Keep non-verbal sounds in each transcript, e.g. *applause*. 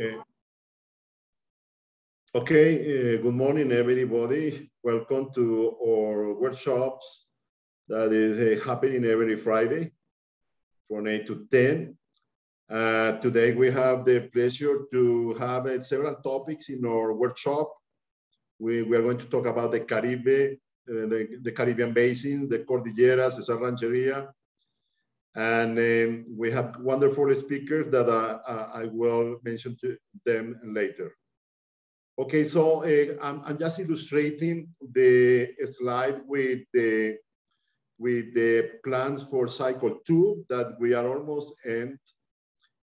Uh, okay, uh, good morning, everybody. Welcome to our workshops that is uh, happening every Friday from 8 to 10. Uh, today we have the pleasure to have uh, several topics in our workshop. We, we are going to talk about the Caribe, the, the Caribbean Basin, the Cordilleras, the Rancheria, and um, we have wonderful speakers that uh, uh, I will mention to them later. Okay, so uh, I'm, I'm, just illustrating the slide with the with the plans for cycle two that we are almost end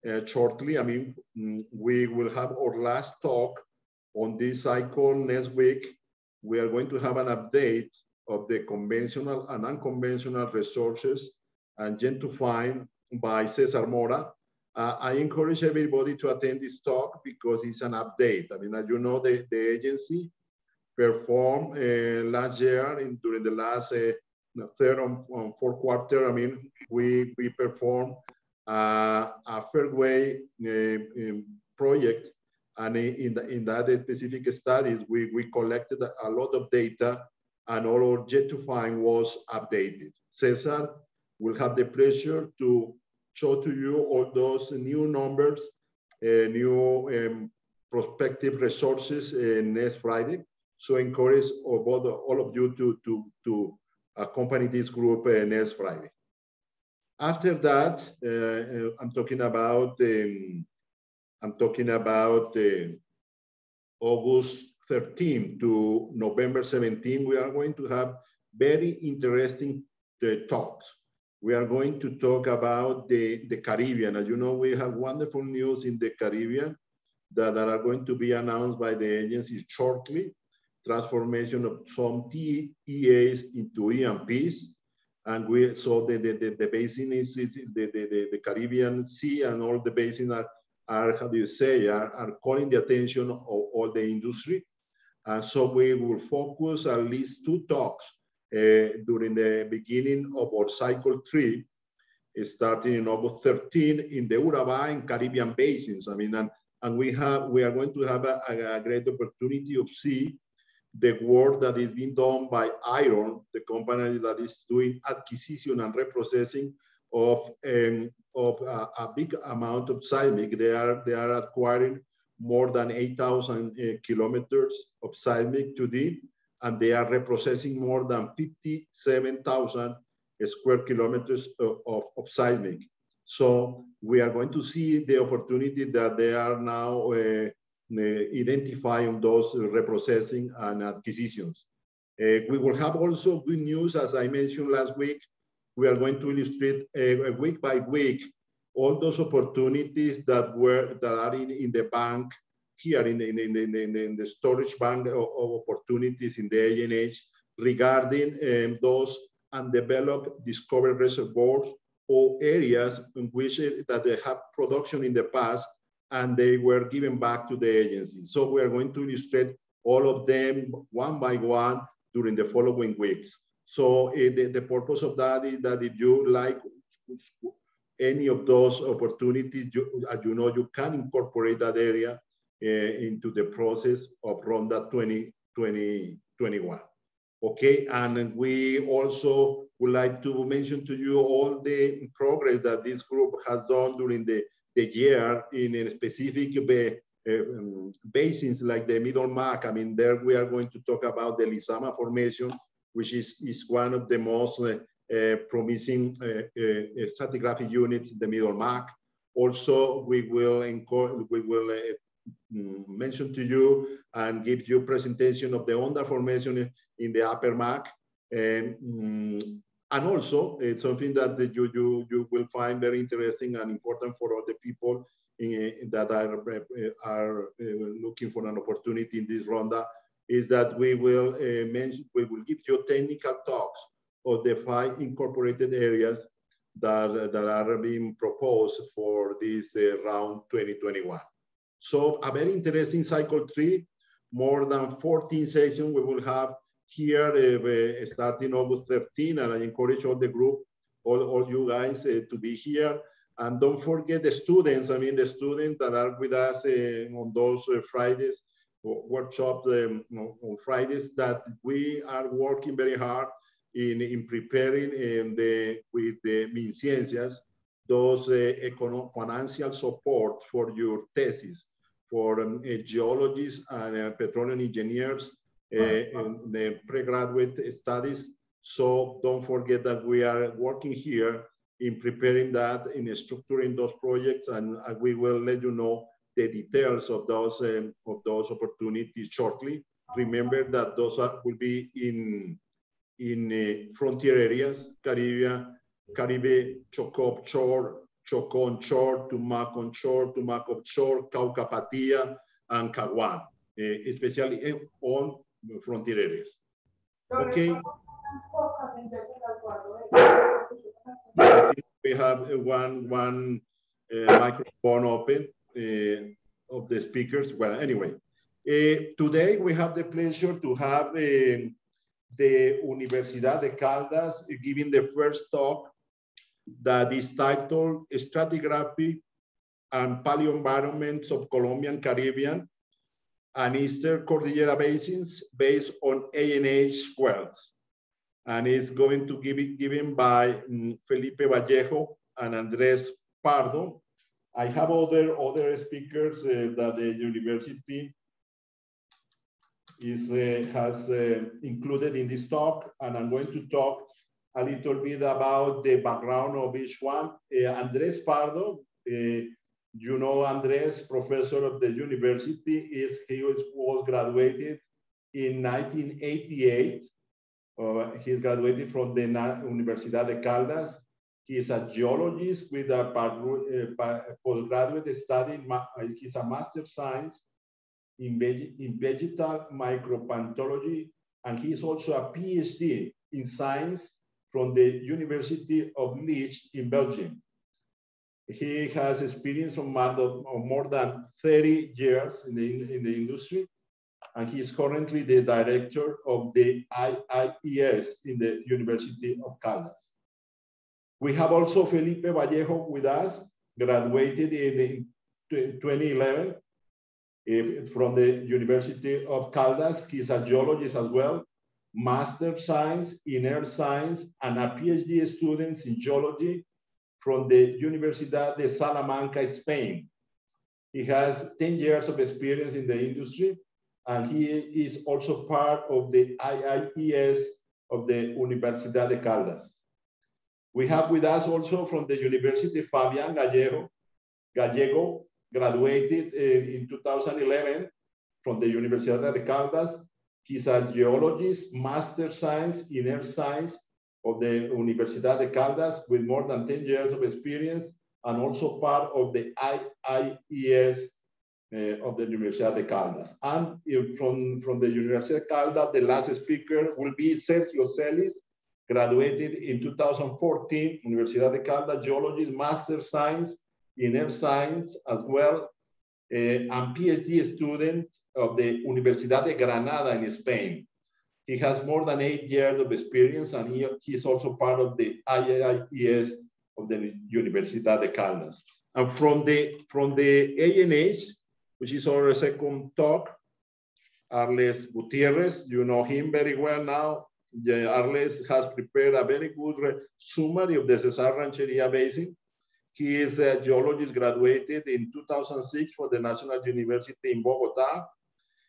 uh, shortly. I mean, mm, we will have our last talk on this cycle next week. We are going to have an update of the conventional and unconventional resources and Gen by Cesar Mora. Uh, I encourage everybody to attend this talk because it's an update. I mean, as you know, the, the agency performed uh, last year in, during the last uh, third and fourth quarter. I mean, we, we performed uh, a fairway uh, um, project and in, the, in that specific studies, we, we collected a lot of data and all our Gen to Find was updated. Cesar will have the pleasure to show to you all those new numbers, uh, new um, prospective resources uh, next Friday. So encourage all, of you to, to, to accompany this group uh, next Friday. After that, uh, uh, I'm talking about um, I'm talking about uh, August 13 to November 17. We are going to have very interesting talks we are going to talk about the, the Caribbean. As you know, we have wonderful news in the Caribbean that, that are going to be announced by the agency shortly. Transformation of some TEAs into E&Ps. And we saw the, the, the, the basin is, is the, the, the, Caribbean Sea and all the basins are, are how do you say, are, are calling the attention of all the industry. And so we will focus at least two talks during the beginning of our cycle three, starting in August 13 in the Urabá and Caribbean basins. I mean, and, and we have we are going to have a, a great opportunity of see the work that is being done by ION, the company that is doing acquisition and reprocessing of um, of a, a, big amount of seismic. They are they are acquiring more than 8,000 uh, kilometers of seismic today and they are reprocessing more than 57,000 square kilometers of, of, of, seismic. So we are going to see the opportunity that they are now uh, uh identifying those reprocessing and acquisitions. Uh, we will have also good news, as I mentioned last week. We are going to illustrate uh, week by week all those opportunities that were that are in, in the bank here in the, in the, in the, in the storage bank of, of, opportunities in the ANH regarding um, those undeveloped discovered reservoirs or areas in which it, uh, that they have production in the past and they were given back to the agency. So we are going to illustrate all of them one by one during the following weeks. So uh, the, the purpose of that is that if you like any of those opportunities, you, as you know, you can incorporate that area into the process of Ronda 2021. Okay, and we also would like to mention to you all the progress that this group has done during the, the year in a specific uh, um, basins like the Middle Mag. I mean, there we are going to talk about the Lisama Formation, which is, is one of the most uh, uh, promising uh, uh, stratigraphic units in the Middle Mag. Also, we will, we will Mm, mention to you and give you presentation of the Onda formation in the upper Mag. And, um, and also it's something that you, you, you will find very interesting and important for all the people in, that are, are uh, looking for an opportunity in this Ronda is that we will uh, mention, we will give you technical talks of the five incorporated areas that, that are being proposed for this uh, round 2021. So a very interesting cycle three, more than 14 sessions we will have here uh, starting August 13, and I encourage all the group, all, all you guys uh, to be here. And don't forget the students, I mean, the students that are with us uh, on those Fridays, workshops um, on Fridays, that we are working very hard in, in preparing um, the, with the MinCiencias, those uh, financial support for your thesis for um, uh, geologists and uh, petroleum engineers uh, in the pre-graduate studies. So don't forget that we are working here in preparing that, in structuring those projects, and we will let you know the details of those um, of those opportunities shortly. Remember that those are, will be in in uh, frontier areas, Caribbean, Caribe, Chocó Shore, Chocón Shore, Tumaco Shore, Tumaco Shore, Cauca Patia, and Caguán, uh, especially on frontier areas. Okay. we have one one uh, microphone open uh, of the speakers. Well, anyway, uh, today we have the pleasure to have the Universidad de Caldas giving the first talk that is titled Stratigraphy and Paleoenvironments of Colombian Caribbean and Eastern Cordillera Basins based on ANH wells. And it's going to it given by mm, Felipe Vallejo and Andres Pardo. I have other, other speakers uh, that the university is, uh, has uh, included in this talk, and I'm going to talk a little bit about the background of each one. Uh, Andres Pardo, uh, you know Andres, professor of the university, is he was, was graduated in 1988. Uh, he's graduated from the Universidad de Caldas. He is a geologist with a uh, postgraduate study. He's a master of science in, veg in vegetal micropaleontology, and he's also a PhD in science from the University of Liege in Belgium. He has experience of more than 30 years in the, in the industry, and he is currently the director of the IIES in the University of Caldas. We have also Felipe Vallejo with us, graduated in 2011 eh, from the University of Caldas. He's a geologist as well, master science in earth science, and a PhD student in geology from the Universidad de Salamanca, Spain. He has 10 years of experience in the industry, and he is also part of the IIES of the Universidad de Caldas. We have with us also from the University Fabian Gallego, Gallego graduated eh, in 2011 from the Universidad de Caldas. He's a geologist, master science in earth science of the Universidad de Caldas with more than 10 years of experience and also part of the IIES uh, of the Universidad de Caldas. And from, from the Universidad de Caldas, the last speaker will be Sergio Celis, graduated in 2014, Universidad de Caldas, geologist, master science in earth science as well, uh, and PhD student of the Universidad de Granada in Spain. He has more than eight years of experience and he, he is also part of the IIES of the Universidad de Caldas. And from the, from the ANH, which is our second talk, Arles Gutierrez, you know him very well now. Arles has prepared a very good summary of the Cesar Rancheria Basin he is a geologist graduated in 2006 for the National University in Bogota.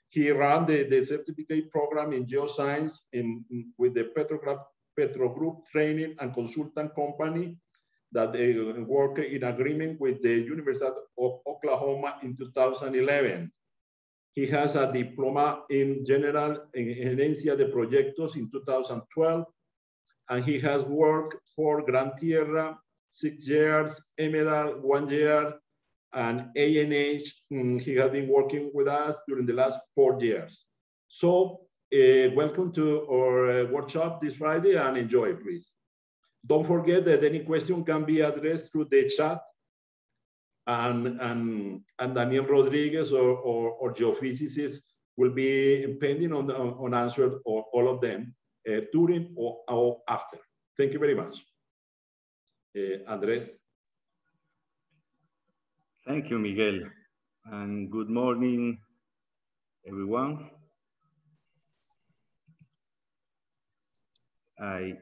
He ran the, the certificate program in geoscience in, in with the Petrogroup, Petro Group Training and Consultant Company that they uh, worked in agreement with the University of Oklahoma in 2011. He has a diploma in general in gerencia de proyectos in 2012, and he has worked for Gran Tierra six years, Emerald one year, and ANH, mm, he has been working with us during the last four years. So uh, welcome to our uh, workshop this Friday and enjoy, please. Don't forget that any question can be addressed through the chat and, and, and Daniel Rodriguez or, or, or geophysicists will be pending on, on, on answer all, all of them uh, during or, or after. Thank you very much. Eh, Andrés. Thank you, Miguel. And good morning, everyone. I,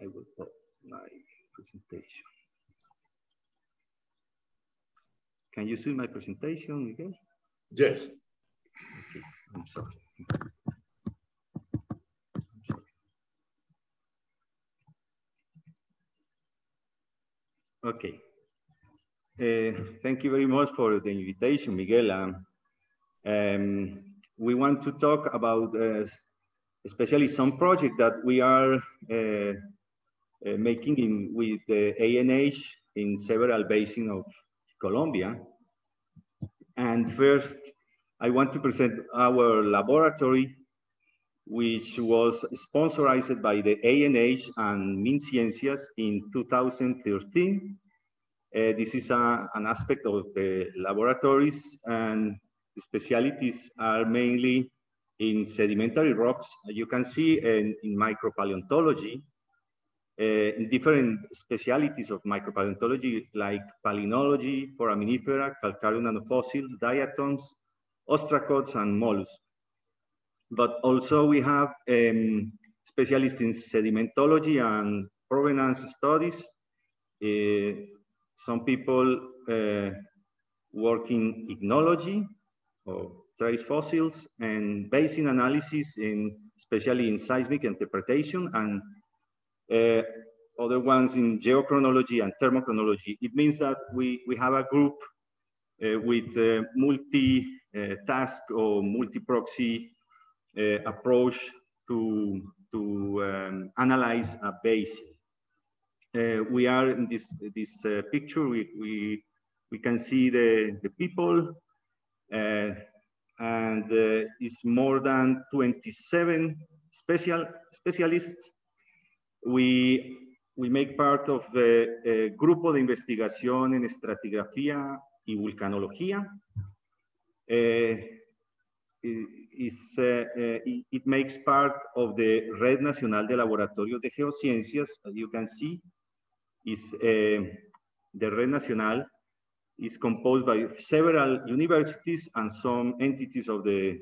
I will stop my presentation. Can you see my presentation, Miguel? Yes. Okay, I'm sorry. Okay. Uh, thank you very much for the invitation, Miguel. Um, um, we want to talk about uh, especially some project that we are uh, uh making in, with the ANH in several basins of Colombia. And first, I want to present our laboratory, which was sponsored by the ANH and MinCiencias in 2013 uh, this is a, an aspect of the laboratories and the specialities are mainly in sedimentary rocks. You can see in, in micropaleontology, uh, in different specialities of micropaleontology like palynology, foraminifera, calcareous nanofossils, diatoms, ostracods, and mollusks. But also we have um, specialists in sedimentology and provenance studies, uh, some people uh, work in ichnology or trace fossils and basin analysis in especially in seismic interpretation and uh, other ones in geochronology and thermochronology. It means that we, we have a group uh, with uh, multi-task uh, or multi-proxy approach to, to um, analyze a basin. Uh, we are in this this uh, picture. We, we we can see the the people, uh, and it's more than 27 special specialists. We we make part of the grupo de investigación en estratigrafía y vulcanología. Uh, uh, it, it, makes part of the Red Nacional de Laboratorios de Geociencias, as you can see is uh, the Red Nacional is composed by several universities and some entities of the,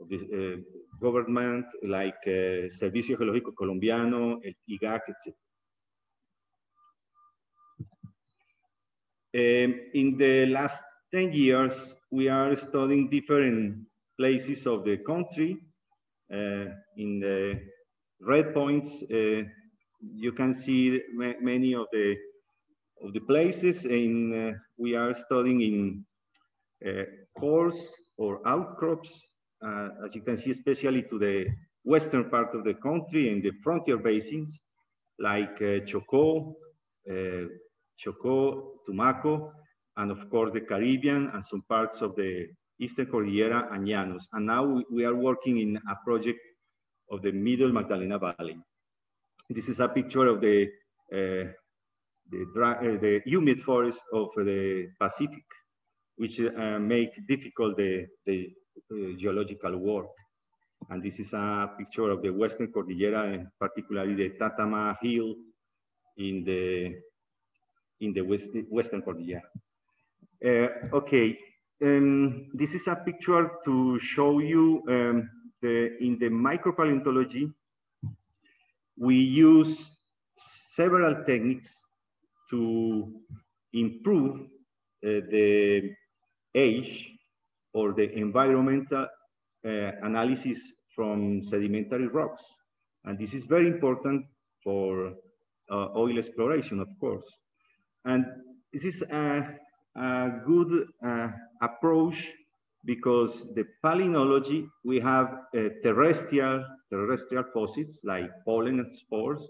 of the uh, government like uh, Servicio Geológico Colombiano, el IGAC, etc. Um, in the last 10 years, we are studying different places of the country. Uh, in the red points, uh, you can see many of the of the places in uh, we are studying in uh, cores or outcrops uh, as you can see especially to the western part of the country in the frontier basins like uh, Chocó, uh, Chocó, Tumaco, and of course the Caribbean and some parts of the Eastern Cordillera and Llanos. And now we, we are working in a project of the Middle Magdalena Valley. This is a picture of the uh, the, uh, the, humid forest of the Pacific, which uh, make difficult the, the geological work. And this is a picture of the Western Cordillera, and particularly the Tatama Hill in the in the West, Western Cordillera. Uh, okay, um, this is a picture to show you um, the in the micropaleontology we use several techniques to improve uh, the age or the environmental uh, analysis from sedimentary rocks. And this is very important for uh, oil exploration, of course. And this is a, a good uh, approach because the palynology, we have uh, terrestrial, terrestrial fossils like pollen and spores,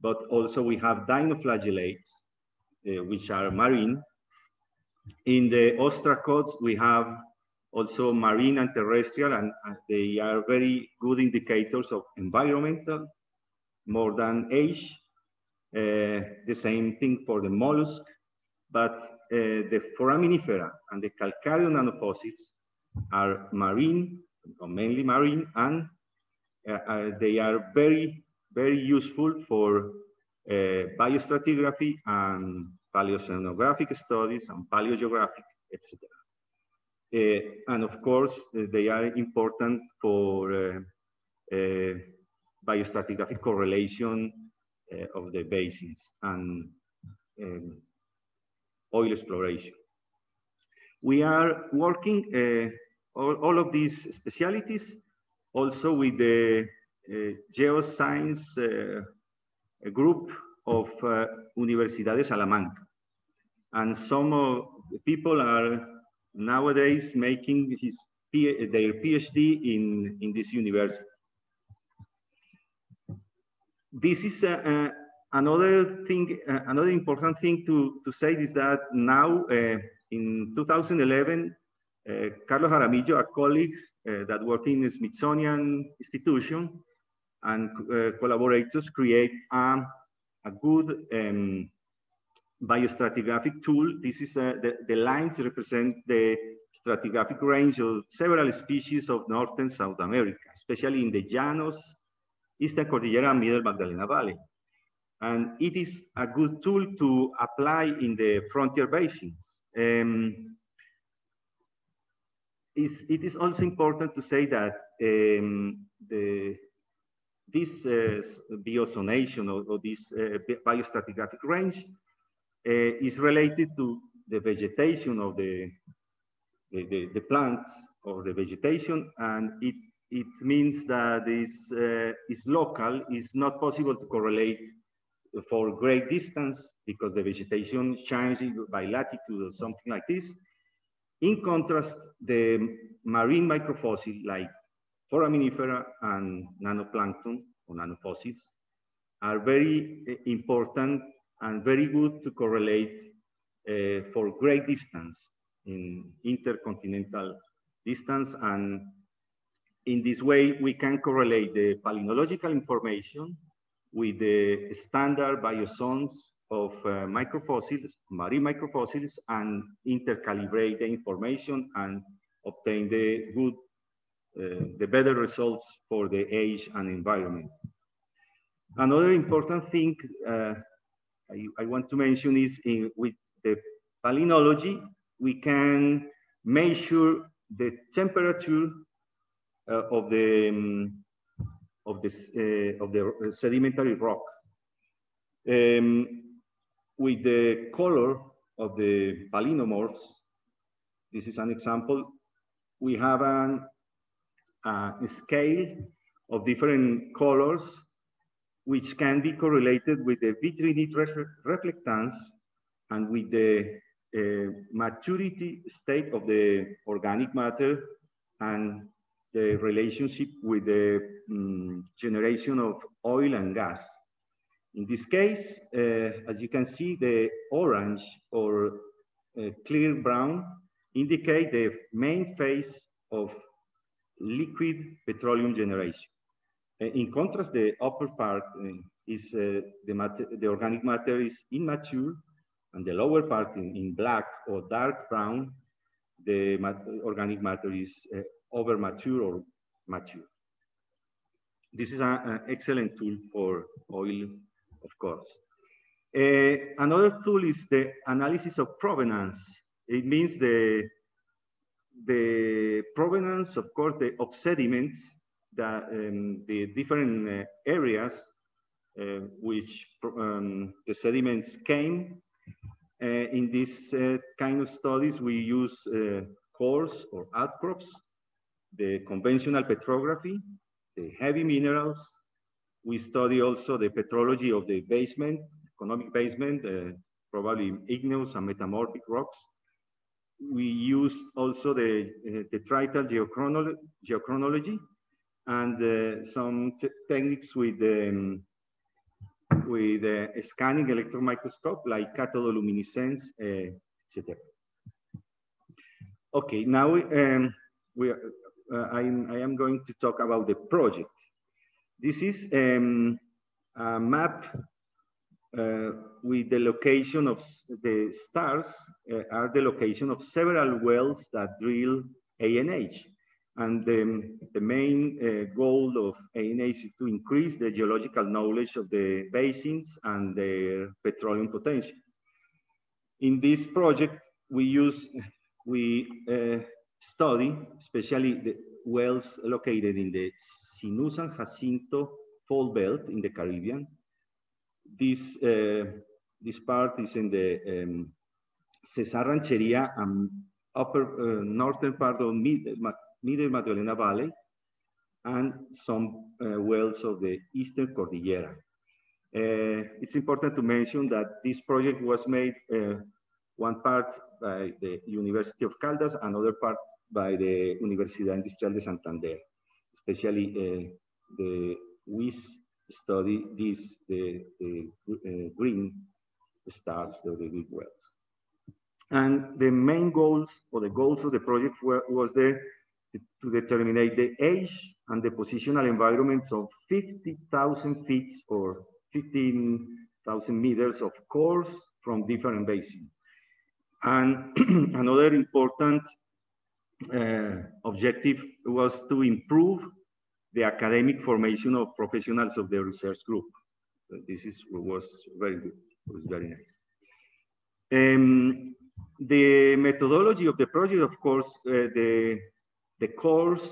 but also we have dinoflagellates, uh, which are marine. In the ostracods, we have also marine and terrestrial, and, and they are very good indicators of environmental, more than age. Uh, the same thing for the mollusk, but uh, the foraminifera and the calcareous nanofossils are marine, mainly marine, and uh, uh, they are very, very useful for biostratigraphy and paleoceanographic studies and paleogeographic, etc. Uh, and of course, uh, they are important for uh, biostratigraphic correlation of the basins and um, oil exploration. We are working uh, all, all, of these specialities also with the geoscience group of uh, Universidad de Salamanca. And some people are nowadays making his, their PhD in, in this university. This is uh, uh, another thing, uh, another important thing to, to say is that now uh, in 2011, uh, Carlos Jaramillo, a colleague that worked in the Smithsonian Institution, and collaborators create a a good um, biostratigraphic tool. This is uh, the, the lines represent the stratigraphic range of several species of North and South America, especially in the Llanos, Eastern Cordillera, and Middle Magdalena Valley. And it is a good tool to apply in the frontier basins. Um, it is also important to say that um, the this uh, biozonation or, or this uh, biostratigraphic range uh, is related to the vegetation of the, the, the, the, plants or the vegetation and it, it means that this uh, is local, it's not possible to correlate for great distance because the vegetation changes by latitude or something like this. In contrast, the marine microfossil like foraminifera and nanoplankton or nanofossils are very eh, important and very good to correlate uh, for great distance in intercontinental distance. And in this way, we can correlate the palynological information with the standard biozones of uh, microfossils, marine microfossils, and intercalibrate the information and obtain the good uh, the better results for the age and environment. Another important thing uh, I, I, want to mention is in, with the palynology, we can measure the temperature uh, of the um, of this uh, of the sedimentary rock um, with the color of the palynomorphs. This is an example. We have an uh, scale of different colors, which can be correlated with the vitrinite reflectance and with the uh, maturity state of the organic matter and the relationship with the um, generation of oil and gas. In this case, uh, as you can see, the orange or uh, clear brown indicate the main phase of liquid petroleum generation. Uh, in contrast, the upper part uh, is uh, the, the organic matter is immature, and the lower part in, in black or dark brown, the mat organic matter is uh, over mature or mature. This is an excellent tool for oil, of course. Uh, another tool is the analysis of provenance. It means the the provenance, of course, the, of sediments, that, um, the different uh, areas uh, which um, the sediments came. Uh, in this uh, kind of studies, we use uh, cores or outcrops, the conventional petrography, the heavy minerals. We study also the petrology of the basement, economic basement, uh, probably igneous and metamorphic rocks we use also the uh, detrital geochronolo geochronology and uh, some techniques with um, with uh, scanning electron microscope like cathodoluminescence, uh, etc. Okay, now um, we are, I'm, I am going to talk about the project. This is um, a map uh, with the location of the stars uh, are the location of several wells that drill ANH. And the, the main uh, goal of ANH is to increase the geological knowledge of the basins and their petroleum potential. in this project, we use, we uh, study, especially the wells located in the Sinu San Jacinto fault belt in the Caribbean. This, uh, this part is in the um, Cesar Rancheria and upper uh, northern part of Middle, Middle Magdalena Valley and some uh, wells of the Eastern Cordillera. Uh, it's important to mention that this project was made uh, one part by the University of Caldas, another part by the Universidad Industrial de Santander. Especially uh, the UIS study this the, the uh, green stars, the, the wells. And the main goals or the goals of the project were, was the to determine the age and the positional environments of 50,000 feet or 15,000 meters of cores from different basins. And *clears throat* another important objective was to improve the academic formation of professionals of the research group. This is was very good. It was very nice. Um, the methodology of the project, of course, uh, the the cores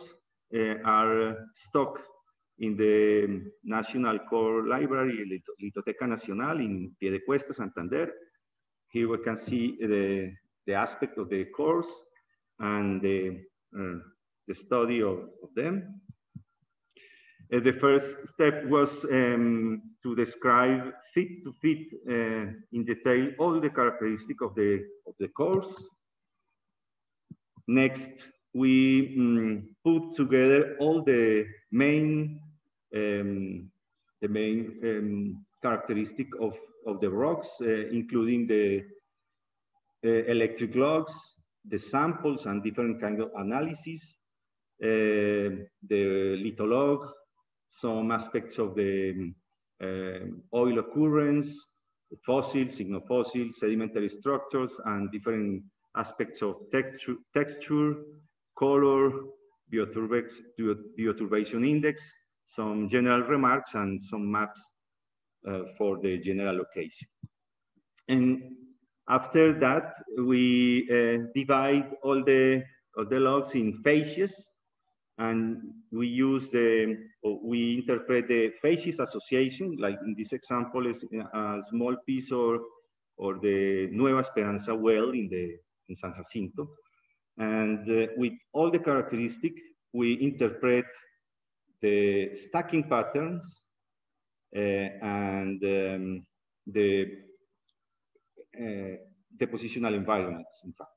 uh, are stock in the National Core Library, Litoteca Nacional in Piedecuesta, Santander. Here we can see the, the aspect of the cores and the, uh, the study of, of them. Uh, the first step was um, to describe fit to fit uh, in detail all the characteristics of the, of the cores. Next, we um, put together all the main um, the main um, characteristic of, of the rocks, uh, including the uh, electric logs, the samples and different kind of analysis, uh, the litholog, some aspects of the um, oil occurrence, fossils, ichnofossils, sedimentary structures, and different aspects of texture, texture color, bioturbation index, some general remarks and some maps uh, for the general location. And after that, we uh, divide all the, all the logs in facies and we use the, we interpret the facies association, like in this example is a small piece or, or the Nueva Esperanza well in the in San Jacinto. And uh, with all the characteristics, we interpret the stacking patterns uh, and um, the depositional environments, in fact.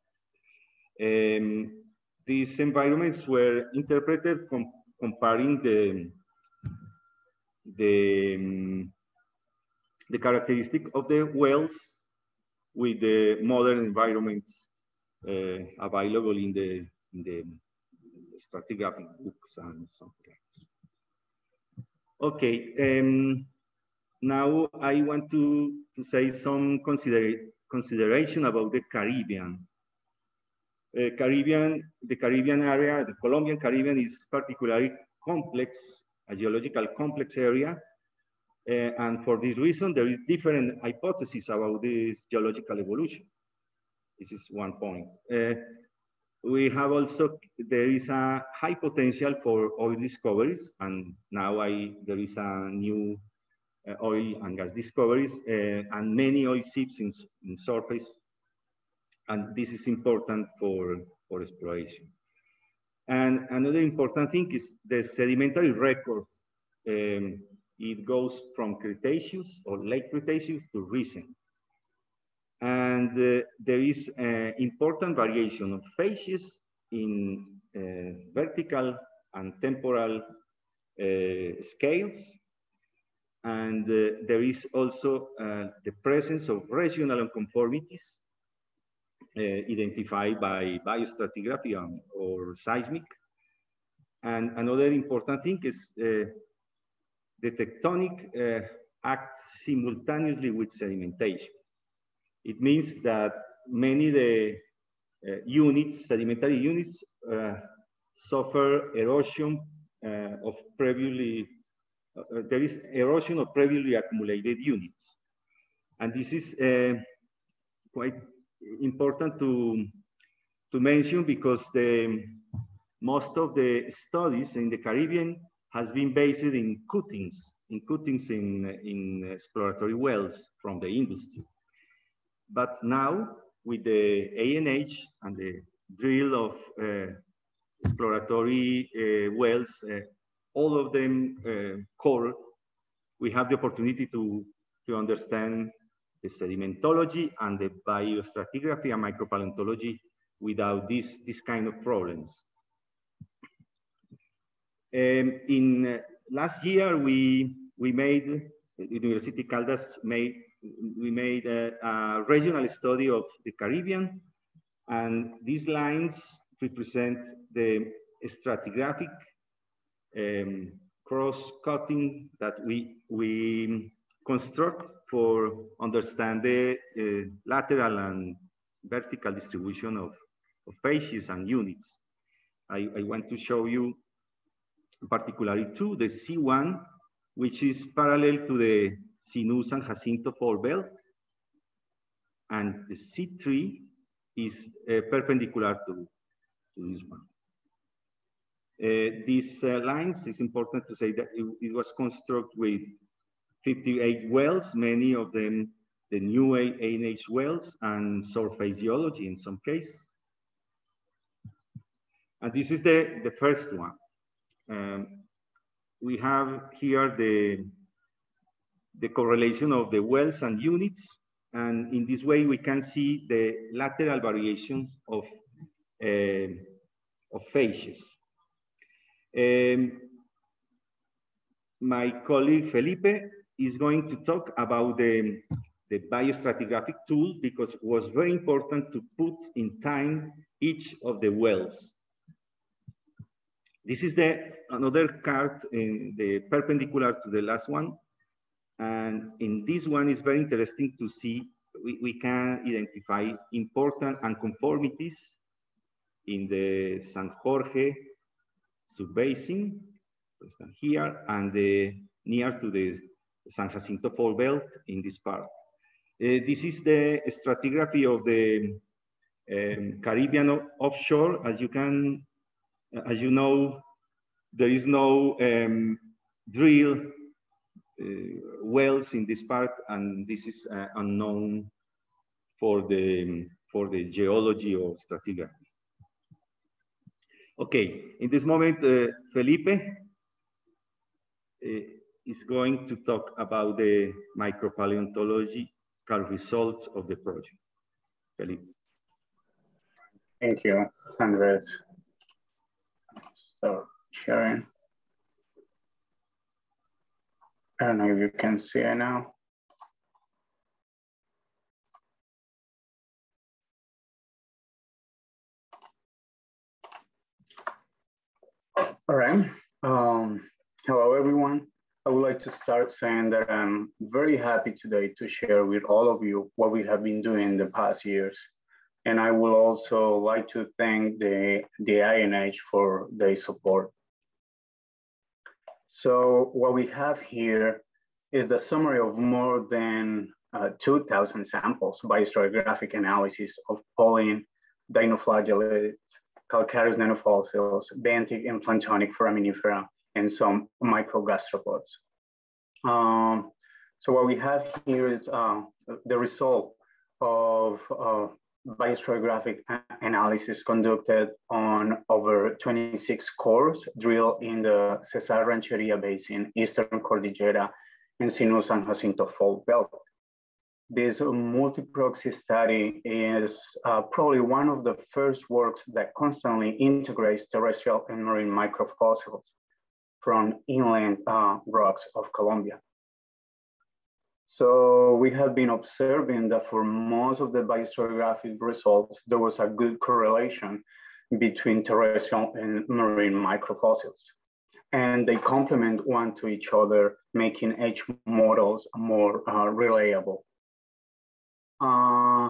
Um, these environments were interpreted com comparing the, the, um, the characteristic of the wells with the modern environments uh, available in the, in the stratigraphic books and something else. Okay, um, now I want to, to say some consider consideration about the Caribbean. Uh, Caribbean, the Caribbean area, the Colombian Caribbean is particularly complex, a geological complex area. Uh, and for this reason, there is different hypotheses about this geological evolution. This is one point. Uh, we have also, there is a high potential for oil discoveries. And now I, there is a new oil and gas discoveries uh, and many oil seeps in, in surface. And this is important for, for exploration. And another important thing is the sedimentary record. Um, it goes from Cretaceous or late Cretaceous to recent. And uh, there is uh, important variation of facies in uh, vertical and temporal scales. And there is also the presence of regional unconformities uh, identified by biostratigraphy or seismic. And another important thing is uh, the tectonic uh, acts simultaneously with sedimentation. It means that many the uh, units, sedimentary units, uh, suffer erosion uh, of previously, uh, uh, there is erosion of previously accumulated units. And this is uh, quite important to, to mention because the, most of the studies in the Caribbean has been based in cuttings, in cuttings in, in exploratory wells from the industry. But now with the ANH and the drill of uh, exploratory uh, wells, uh, all of them uh, core, we have the opportunity to, to understand the sedimentology and the biostratigraphy and micropaleontology without this, this kind of problems. Um, in uh, last year, we, we made, University Caldas made, we made a, a regional study of the Caribbean, and these lines represent the stratigraphic um, cross-cutting that we, we construct for understand the uh, lateral and vertical distribution of, of facies and units. I, I want to show you particularly two, the C1, which is parallel to the Sinú San Jacinto fault belt, and the C3 is uh, perpendicular to, to this one. Uh, these uh, lines, it's important to say that it, it, was constructed with 58 wells, many of them the new ANH wells and surface geology in some cases. And this is the, the first one. Um, we have here the, the correlation of the wells and units. And in this way, we can see the lateral variations of, uh, of facies. Um, my colleague Felipe is going to talk about the, the biostratigraphic tool because it was very important to put in time each of the wells. This is the another card in the perpendicular to the last one. And in this one, it's very interesting to see we, we can identify important unconformities in the San Jorge subbasin, here, and the, near to the San Jacinto fault belt in this part. Uh, this is the stratigraphy of the um, Caribbean offshore. As you can, as you know, there is no um, drill uh, wells in this part, and this is uh, unknown for the for the geology or stratigraphy. Okay, in this moment, uh, Felipe uh, is going to talk about the micropaleontological results of the project. Felipe. Thank you, Andres. Start sharing. I don't know if you can see it now. All right. Um, hello, everyone. I would like to start saying that I'm very happy today to share with all of you what we have been doing in the past years. And I would also like to thank the, the ANH for their support. So what we have here is the summary of more than uh, 2,000 samples biostratigraphic analysis of pollen, dinoflagellates, calcareous nanofossils, benthic and planktonic foraminifera, and some microgastropods. Um, so what we have here is uh, the result of uh, biostratigraphic analysis conducted on over 26 cores drilled in the Cesar Rancheria Basin, Eastern Cordillera, and Sinú San Jacinto Fault Belt. This multi-proxy study is uh, probably one of the first works that constantly integrates terrestrial and marine microfossils from inland uh, rocks of Colombia. So we have been observing that for most of the biostratigraphic results, there was a good correlation between terrestrial and marine microfossils. And they complement one to each other, making age models more uh, reliable. Uh,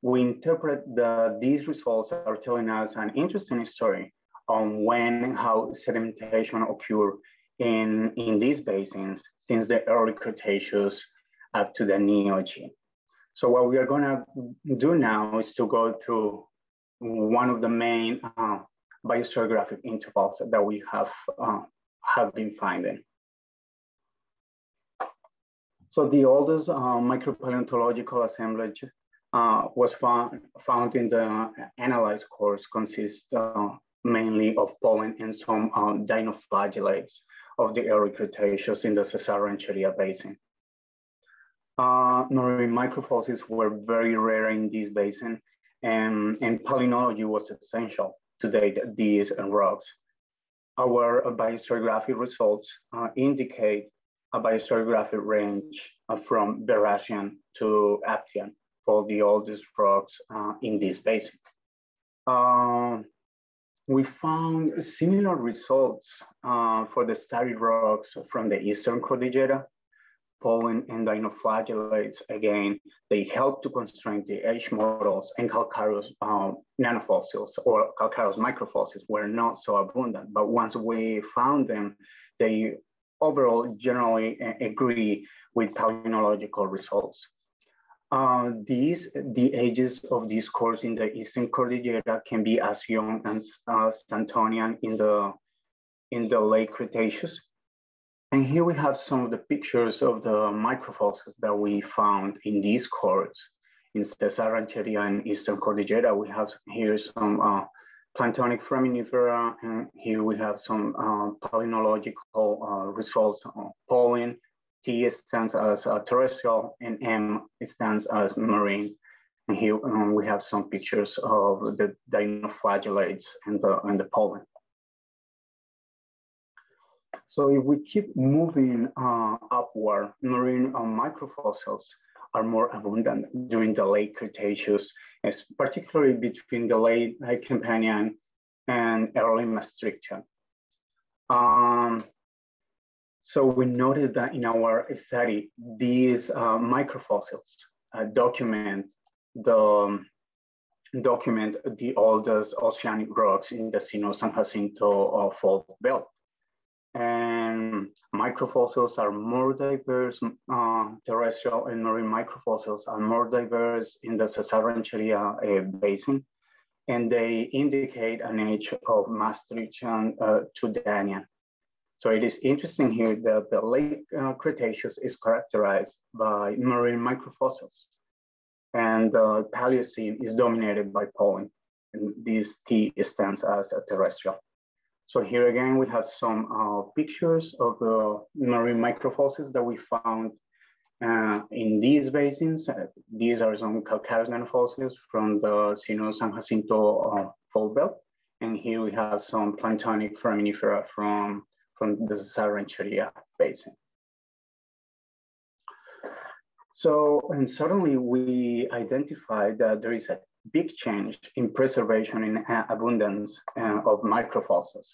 we interpret that these results are telling us an interesting story on when and how sedimentation occurred in, in these basins since the early Cretaceous up to the Neogene. So what we are gonna do now is to go through one of the main uh, biostratigraphic intervals that we have, uh, have been finding. So the oldest uh, micropaleontological assemblage uh, was found, found in the analyzed cores consists uh, mainly of pollen and some um, dinoflagellates of the early Cretaceous in the Cesar-Rancheria Basin. Uh, marine microfossils were very rare in this basin and, and palynology was essential to date these rocks. Our biostratigraphic results uh, indicate a biostratigraphic range uh, from Berriasian to Aptian for the oldest rocks uh, in this basin. Um, we found similar results uh, for the starry rocks from the Eastern Cordillera. Pollen and dinoflagellates, again, they help to constrain the age models and calcareous um, nanofossils or calcareous microfossils were not so abundant. But once we found them, they overall generally agree with palynological results. Uh, these, the ages of these cores in the Eastern Cordillera can be as young as uh, Santonian in the, in the late Cretaceous. And here we have some of the pictures of the microfossils that we found in these cores. In Cesar-Rancheria and Eastern Cordillera, we have here some uh, planktonic foraminifera, and here we have some uh, palynological uh, results on pollen, T stands as uh, terrestrial and M stands as marine. And here um, we have some pictures of the dinoflagellates and the, and the pollen. So if we keep moving uh, upward, marine uh, microfossils are more abundant during the late Cretaceous, particularly between the late Campanian and early Maastrichtian. Um, so we noticed that in our study, these uh, microfossils uh, document the um, document the oldest oceanic rocks in the Sinú San Jacinto uh, fault belt. And microfossils are more diverse, uh, terrestrial and marine microfossils are more diverse in the Cesar-Rancheria uh, basin. And they indicate an age of Maastrichtian uh, to Danian. So it is interesting here that the late uh, Cretaceous is characterized by marine microfossils and the Paleocene is dominated by pollen. And this T stands as a terrestrial. So here again, we have some uh, pictures of the marine microfossils that we found uh, in these basins. Uh, these are some calcareous nanofossils from the Sinú San Jacinto uh, fault belt. And here we have some planktonic foraminifera from from the Cesar-Rancheria basin. So, and suddenly we identified that there is a big change in preservation in abundance uh, of microfossils.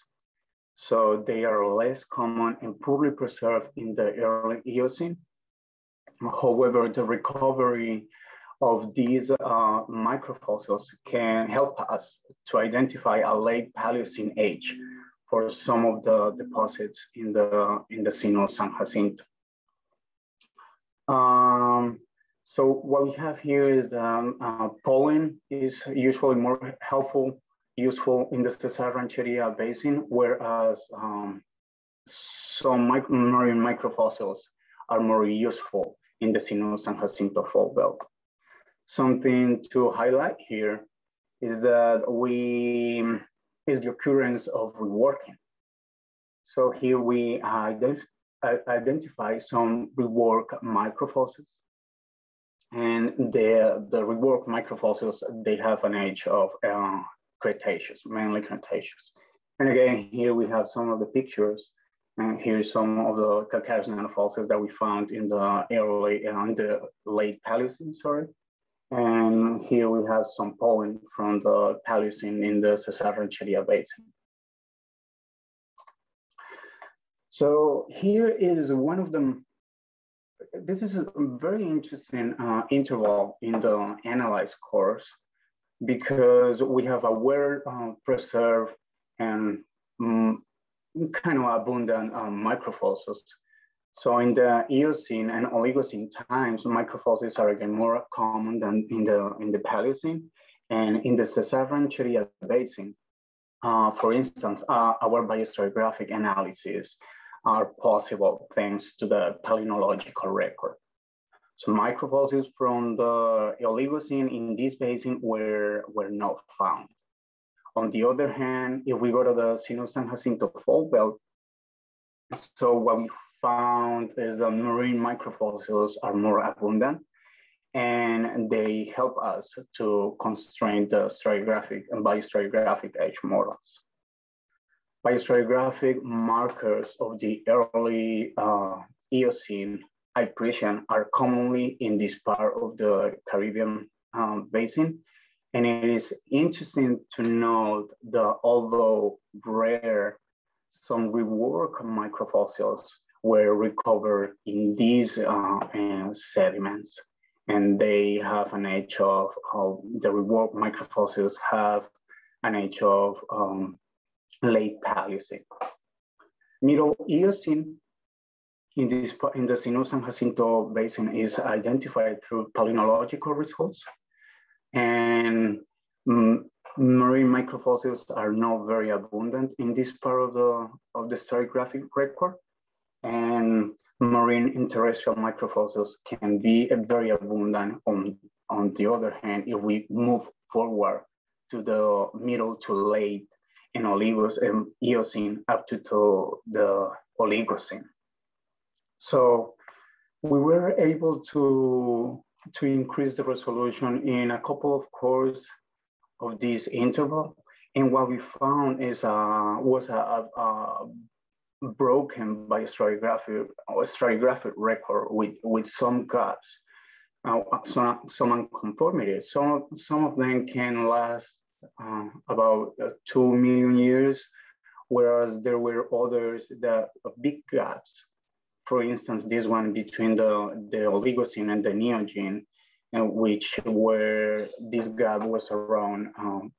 So they are less common and poorly preserved in the early Eocene. However, the recovery of these uh, microfossils can help us to identify a late Paleocene age for some of the deposits in the in the Sinú San Jacinto. Um, so what we have here is um, uh, pollen is usually more helpful, useful in the Cesar Rancheria basin, whereas um, some marine microfossils are more useful in the Sinú San Jacinto fault belt. Something to highlight here is that we is the occurrence of reworking. So here we identify some rework microfossils. And the, the rework microfossils, they have an age of uh, Cretaceous, mainly Cretaceous. And again, here we have some of the pictures. And here's some of the calcareous nanofossils that we found in the early and the late Paleocene, sorry. And here we have some pollen from the Paleocene in the Cesar-Rancheria Basin. So here is one of them. This is a very interesting uh, interval in the analyzed cores because we have a well uh, preserved and um, kind of abundant um, microfossils So in the Eocene and Oligocene times, microfossils are again more common than in the, in the Paleocene. And in the Cesar-Rancheria Basin, uh, for instance, uh, our biostratigraphic analysis are possible thanks to the palynological record. So microfossils from the Oligocene in this basin were, were not found. On the other hand, if we go to the Sinu San Jacinto fault belt, so what we found is that marine microfossils are more abundant and they help us to constrain the stratigraphic and biostratigraphic age models. Biostratigraphic markers of the early uh, Eocene accretion are commonly in this part of the Caribbean um, basin. And it is interesting to note that although rare, some reworked microfossils were recovered in these uh, sediments and they have an age of, of the reworked microfossils have an age of um, late Paleocene. Middle Eocene in, this, in the Sinu San Jacinto Basin is identified through palynological results. And mm, marine microfossils are not very abundant in this part of the, of the stratigraphic record. And marine and terrestrial microfossils can be very abundant on, on the other hand, if we move forward to the middle to late in Oligos and Eocene up to, to the Oligocene. So we were able to, to increase the resolution in a couple of cores of this interval. And what we found is uh, was a, a, a broken biostratigraphic, stratigraphic record with, with some gaps, uh, some, some unconformities. Some, some of them can last about uh, 2 million years, whereas there were others that uh, big gaps. For instance, this one between the, the Oligocene and the Neogene, and which where this gap was around um,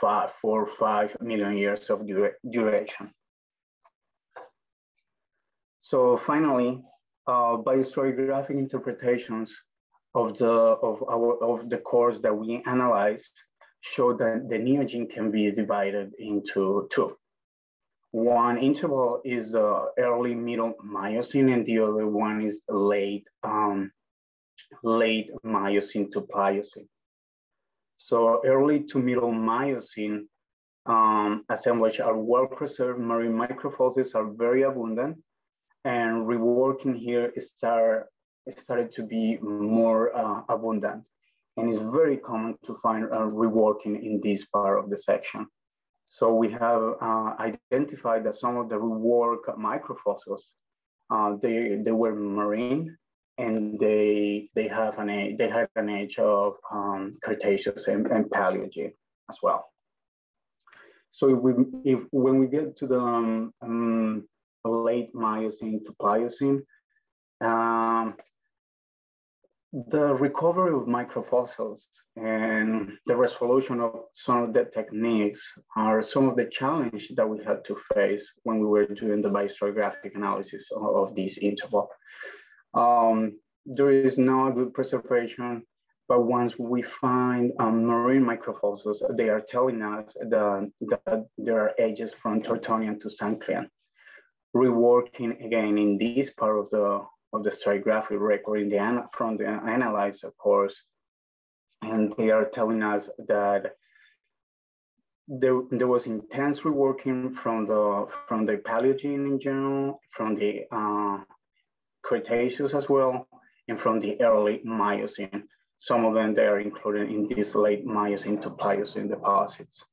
five, four, five million years of dura duration. So finally, uh, biostratigraphic interpretations of the of our of the cores that we analyzed show that the neogene can be divided into two. One interval is uh, early middle Miocene, and the other one is late um, late Miocene to Pliocene. So early to middle Miocene um, assemblage are well preserved. Marine microfossils are very abundant and reworking here start, started to be more uh, abundant. And it's very common to find uh, reworking in this part of the section. So we have uh, identified that some of the rework microfossils, uh, they, they were marine and they, they, have an age, they had an age of um, Cretaceous and, and Paleogene as well. So if we, if, when we get to the um, um, late Miocene to Pliocene. The recovery of microfossils and the resolution of some of the techniques are some of the challenges that we had to face when we were doing the biostratigraphic analysis of, of this interval. Um, there is no good preservation, but once we find um, marine microfossils, they are telling us that, that there are ages from Tortonian to Zanclean reworking again in this part of the of the stratigraphic record in the from the analyzer course, and they are telling us that there, there was intense reworking from the from the Paleogene in general, from the uh, Cretaceous as well, and from the early Miocene. Some of them they are included in these late Miocene to Pliocene deposits.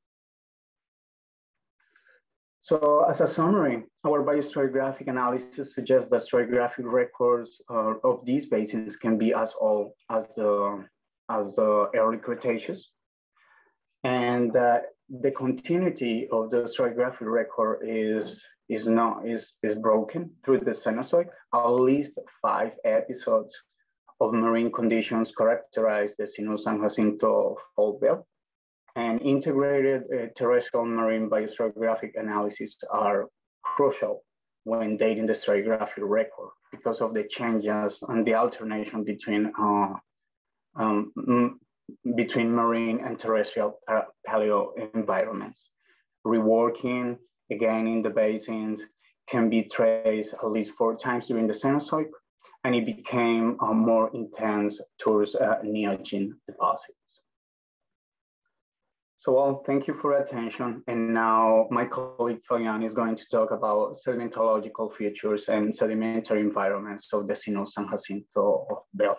So as a summary, our biostratigraphic analysis suggests that stratigraphic records uh, of these basins can be as old as the, as the early Cretaceous. And that the continuity of the stratigraphic record is, is, not, is, is broken through the Cenozoic. At least five episodes of marine conditions characterize the Sinu San Jacinto fault belt and integrated uh, terrestrial marine biostratigraphic analysis are crucial when dating the stratigraphic record because of the changes and the alternation between uh, um, between marine and terrestrial paleo environments. Reworking again in the basins can be traced at least four times during the Cenozoic, and it became uh, more intense towards uh, Neogene deposits. So well, thank you for attention. And now my colleague Fabian is going to talk about sedimentological features and sedimentary environments of the Sinú San Jacinto belt.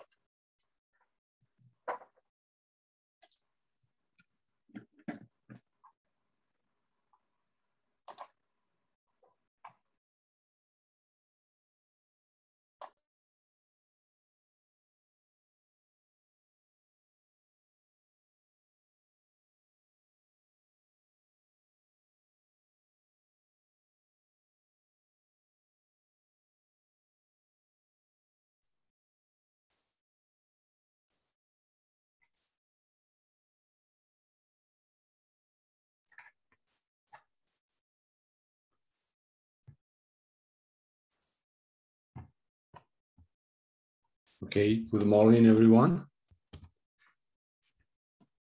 Okay, good morning, everyone.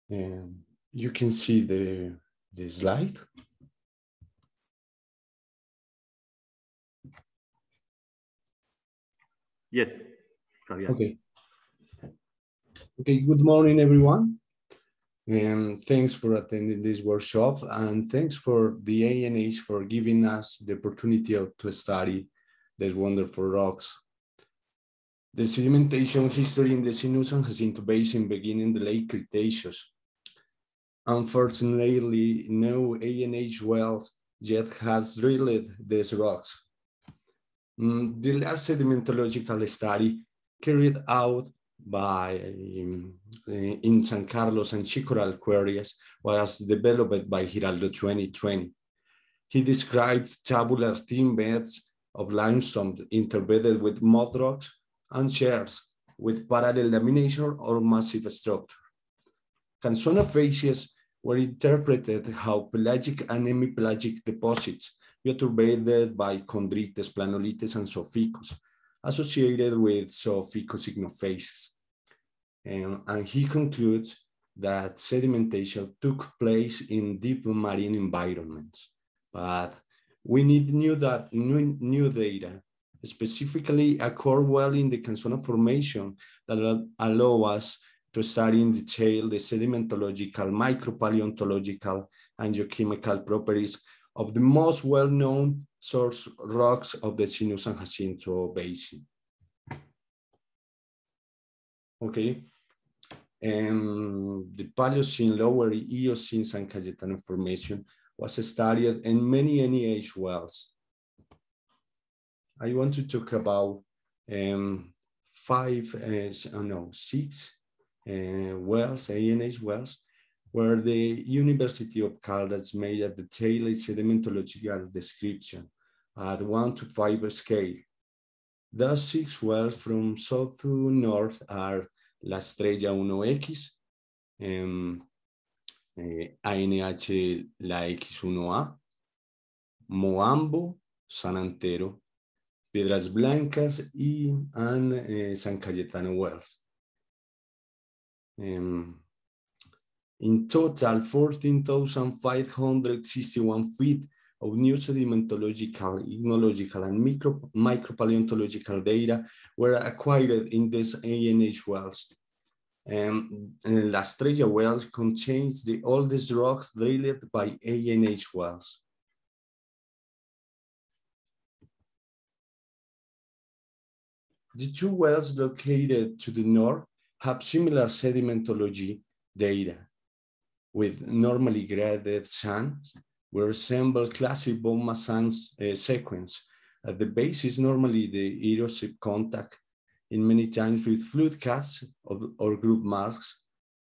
And you can see the, the slide. Yes. Okay. Okay, good morning, everyone. And thanks for attending this workshop and thanks for the ANH for giving us the opportunity to study these wonderful rocks the sedimentation history in the Sinú San Jacinto Basin began in the late Cretaceous. Unfortunately, no ANH well yet has drilled these rocks. Mm, the last sedimentological study carried out by um, in San Carlos and Chicoral quarries was developed by Giraldo 2020. He described tabular thin beds of limestone interbedded with mud rocks and shares with parallel lamination or massive structure. Cansona facies were interpreted how pelagic and hemipelagic deposits perturbated by chondrites, planolites, and Zoophycos associated with Zoophycos ichnofacies. And, um, and he concludes that sedimentation took place in deep marine environments, but we need new, that, new, new data specifically a core well in the Cansona formation that allow us to study in detail the sedimentological, micropaleontological, and geochemical properties of the most well-known source rocks of the Sinú San Jacinto Basin. Okay, and the Paleocene Lower Eocene San Cayetano Formation was studied in many ANH wells I want to talk about um, five, uh, oh no, six uh, wells, ANH wells, where the University of Caldas made a detailed sedimentological description at one to five scale. Those six wells from south to north are La Estrella 1X, um, ANH La X1A, Moambo, San Antero, Piedras Blancas y and, uh, San Cayetano Wells. Um, in total, 14,561 feet of new sedimentological, ichnological, and micro, micropaleontological data were acquired in these ANH wells. Um, and La Estrella well contains the oldest rocks drilled by ANH wells. The two wells located to the north have similar sedimentology data with normally graded sands We resemble classic Bouma sands uh, sequence. At the base is normally the erosive contact in many times with fluid cuts or, or groove marks.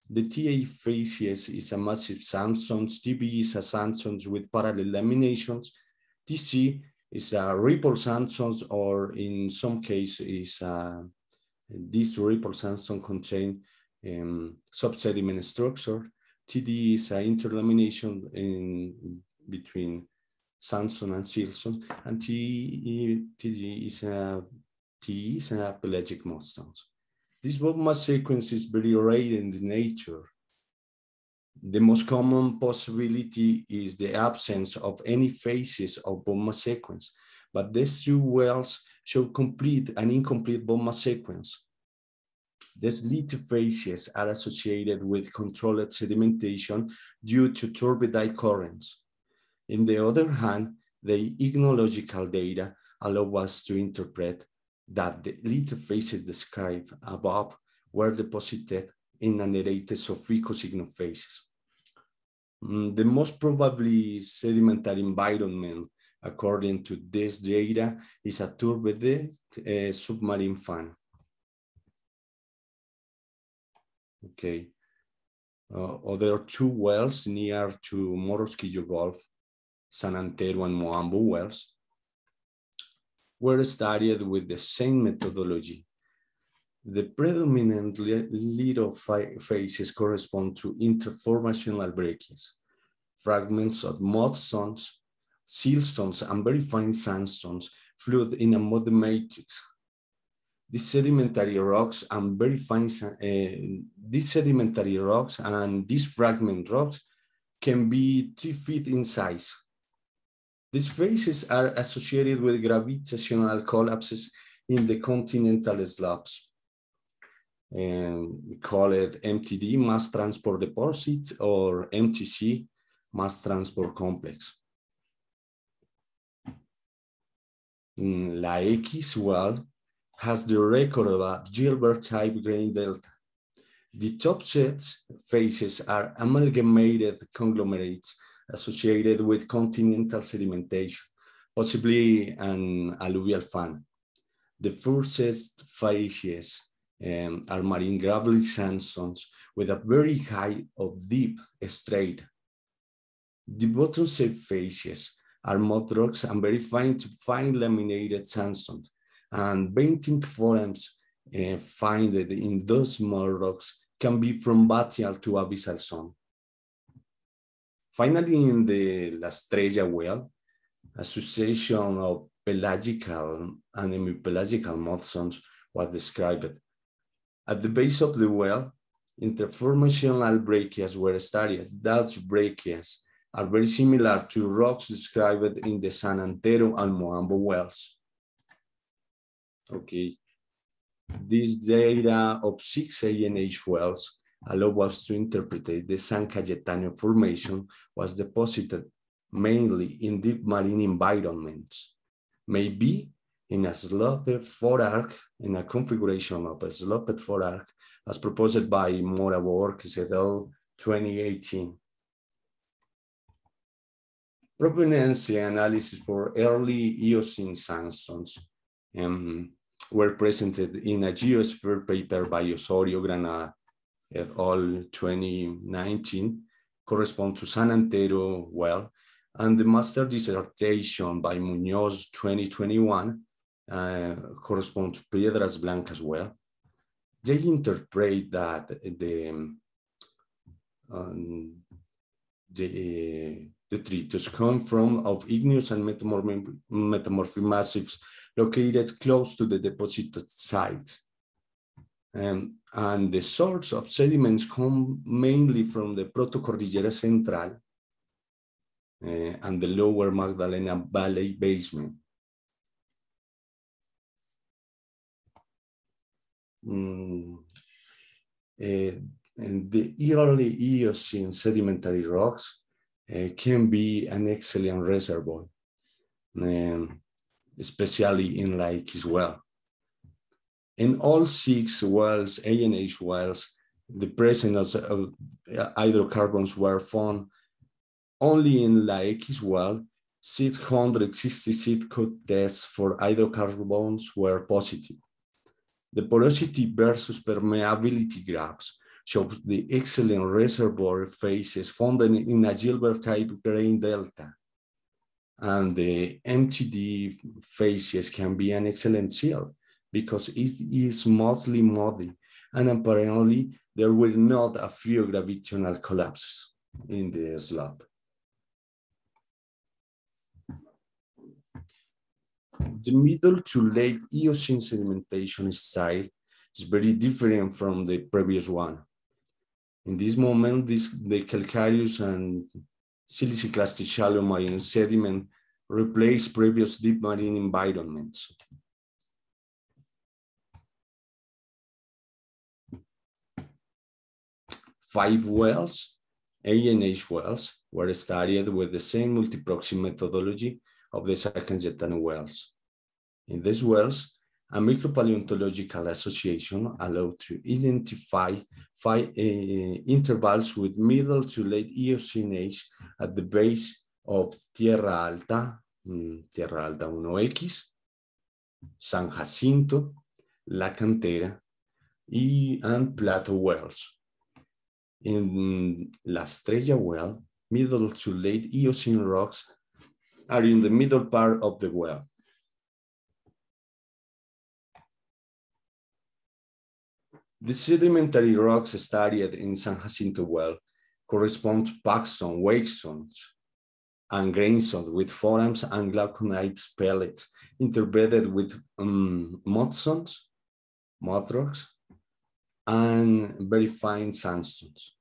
The TA facies is a massive sandstone, TB is a sandstone with parallel laminations, TC is a ripple sandstone, or in some cases, uh, this ripple sandstone contain um, subsediment structure. TD is an interlamination in between sandstone and siltstone, and T, TD is a, T is a pelagic mudstones. This mass sequence is very rare in the nature. The most common possibility is the absence of any facies of Bouma's sequence, but these two wells show complete and incomplete Bouma's sequence. These facies are associated with controlled sedimentation due to turbidite currents. In the other hand, the ichnological data allow us to interpret that the lithofacies described above were deposited in an aerated of ecosignal phases. Mm, the most probably sedimentary environment, according to this data, is a turbid uh, submarine fan. Okay. Uh, other two wells near to Morrosquillo Gulf, San Antero and Moambo wells, were studied with the same methodology. The predominant lithofacies correspond to interformational breccias, fragments of mudstones, siltstones, and very fine sandstones fluid in a mud matrix these sedimentary rocks and very fine, uh, these sedimentary rocks and these fragment rocks can be three feet in size. These facies are associated with gravitational collapses in the continental slabs. And we call it MTD, mass transport deposit, or MTC, mass transport complex. La X well, has the record of a Gilbert type grain delta. The top set facies are amalgamated conglomerates associated with continental sedimentation, possibly an alluvial fan. The foreset facies um, are marine gravelly sandstones with a very high of deep strata. The bottom surfaces are mud rocks and very fine to fine laminated sandstone and painting forms uh, found in those small rocks can be from bathyal to abyssal zone. Finally, in the La Estrella well, association of pelagical and hemipelagical mudstones was described. At the base of the well, interformational breccias were studied. Those breccias are very similar to rocks described in the San Antero and Moambo wells. Okay. This data of six ANH wells allow us to interpret the San Cayetano formation was deposited mainly in deep marine environments, maybe in a sloped forearc, in a configuration of a sloped forearc as proposed by Mora et al. 2018. Provenance analysis for early Eocene sandstones um, were presented in a geosphere paper by Osorio Granada et al. 2019, correspond to San Antero well, and the master dissertation by Munoz 2021 uh, correspond to Piedras Blancas well. They interpret that the, um, the detritus come from of igneous and metamorphic, metamorphic massives located close to the deposited site. Um, and the source of sediments come mainly from the Protocordillera Central uh, and the lower Magdalena Valley basement. Uh, and the early Eocene sedimentary rocks uh, can be an excellent reservoir. Um, especially in La X well. In all six wells, ANH wells, the presence of hydrocarbons were found only in La X well. 666 code tests for hydrocarbons were positive. The porosity versus permeability graphs show the excellent reservoir facies found in a Gilbert type grain delta and the MTD facies can be an excellent seal because it is mostly muddy and apparently there were not a few gravitational collapses in the slab. The middle to late Eocene sedimentation style is very different from the previous one. In this moment, this, the calcareous and siliciclastic shallow marine sediment replace previous deep marine environments. Five wells, ANH wells, were studied with the same multiproxy methodology of the San Cayetano wells. In these wells, a micropaleontological association allowed to identify five uh, intervals with middle to late Eocene age at the base of Tierra Alta, mm, Tierra Alta 1X, San Jacinto, La Cantera, y, and Plato wells. In La Estrella well, middle to late Eocene rocks are in the middle part of the well. The sedimentary rocks studied in San Jacinto well correspond to packstone, wackestones, and grainstones with forams and glauconite pellets interpreted with um, mudstones, mud and very fine sandstones.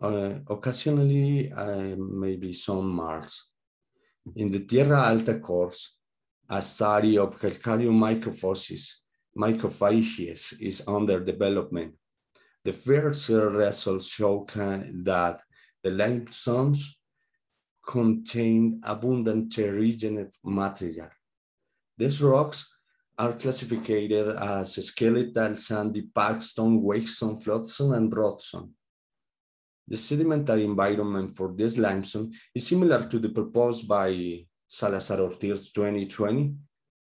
Uh, occasionally, uh, maybe some marks. In the Tierra Alta course, a study of calcareous microfacies microfacies is under development. The first results show that the limestones contain abundant terrigenate material. These rocks are classified as skeletal sandy packstone, wackestone, floatstone, and rockstone. The sedimentary environment for this limestone is similar to the proposed by Salazar Ortiz 2020,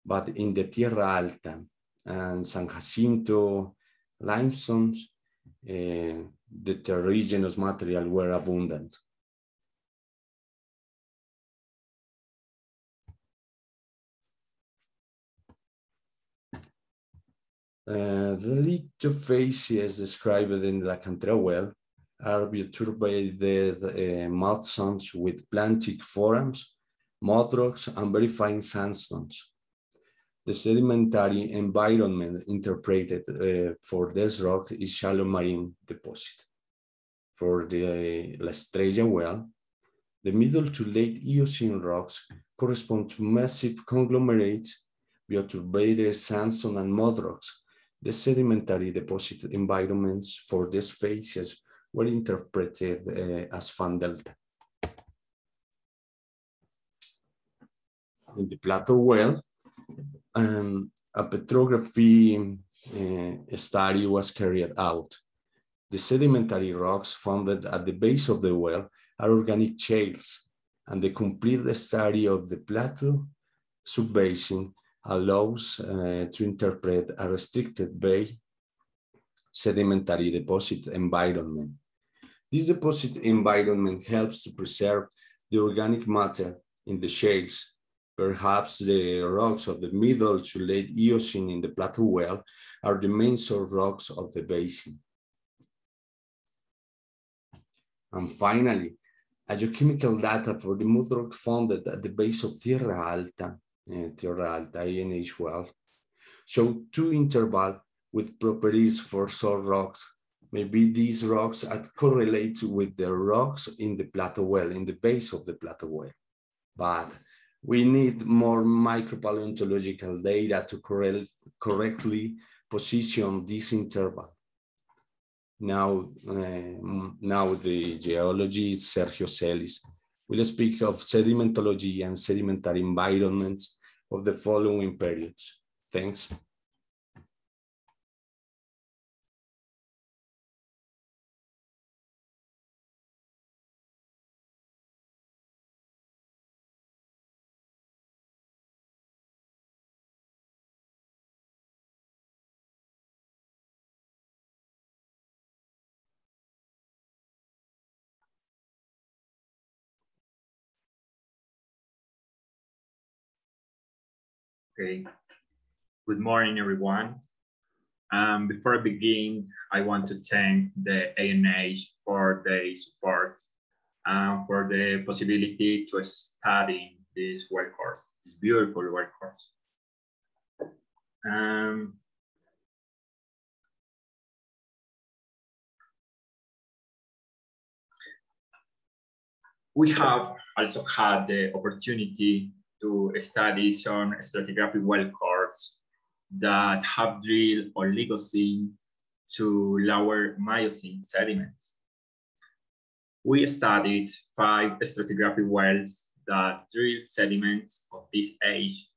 but in the Tierra Alta and San Jacinto limestones, uh, the terrigenous material were abundant. Uh, the lithofacies described in the Cantera well are perturbated uh, mudstones with planktic forams, mud rocks, and very fine sandstones the sedimentary environment interpreted uh, for this rock is shallow marine deposit. For the La Estrella well, the middle to late Eocene rocks correspond to massive conglomerates, bioturbated sandstone and mud rocks. The sedimentary deposit environments for these facies were interpreted uh, as fan delta. In the Plato well, um, a petrography uh, study was carried out. The sedimentary rocks found at the base of the well are organic shales, and the complete study of the Plato subbasin allows uh, to interpret a restricted bay sedimentary deposit environment. This deposit environment helps to preserve the organic matter in the shales Perhaps the rocks of the middle to late Eocene in the Plato well are the main source rocks of the basin. And finally, geochemical data for the mud rock found at the base of Tierra Alta, uh, Tierra Alta ANH well, show two intervals with properties for source rocks. Maybe these rocks at correlate with the rocks in the Plato well, in the base of the Plato well. But we need more micropaleontological data to correct, correctly position this interval. Now, uh, now the geologist Sergio Celis will speak of sedimentology and sedimentary environments of the following periods. Thanks. Okay. Good morning, everyone. Um, before I begin, I want to thank the ANH for their support and for the possibility to study this course, this beautiful course. Um, we have also had the opportunity to study some stratigraphic well cores that have drilled Oligocene to lower Miocene sediments. We studied five stratigraphic wells that drilled sediments of this age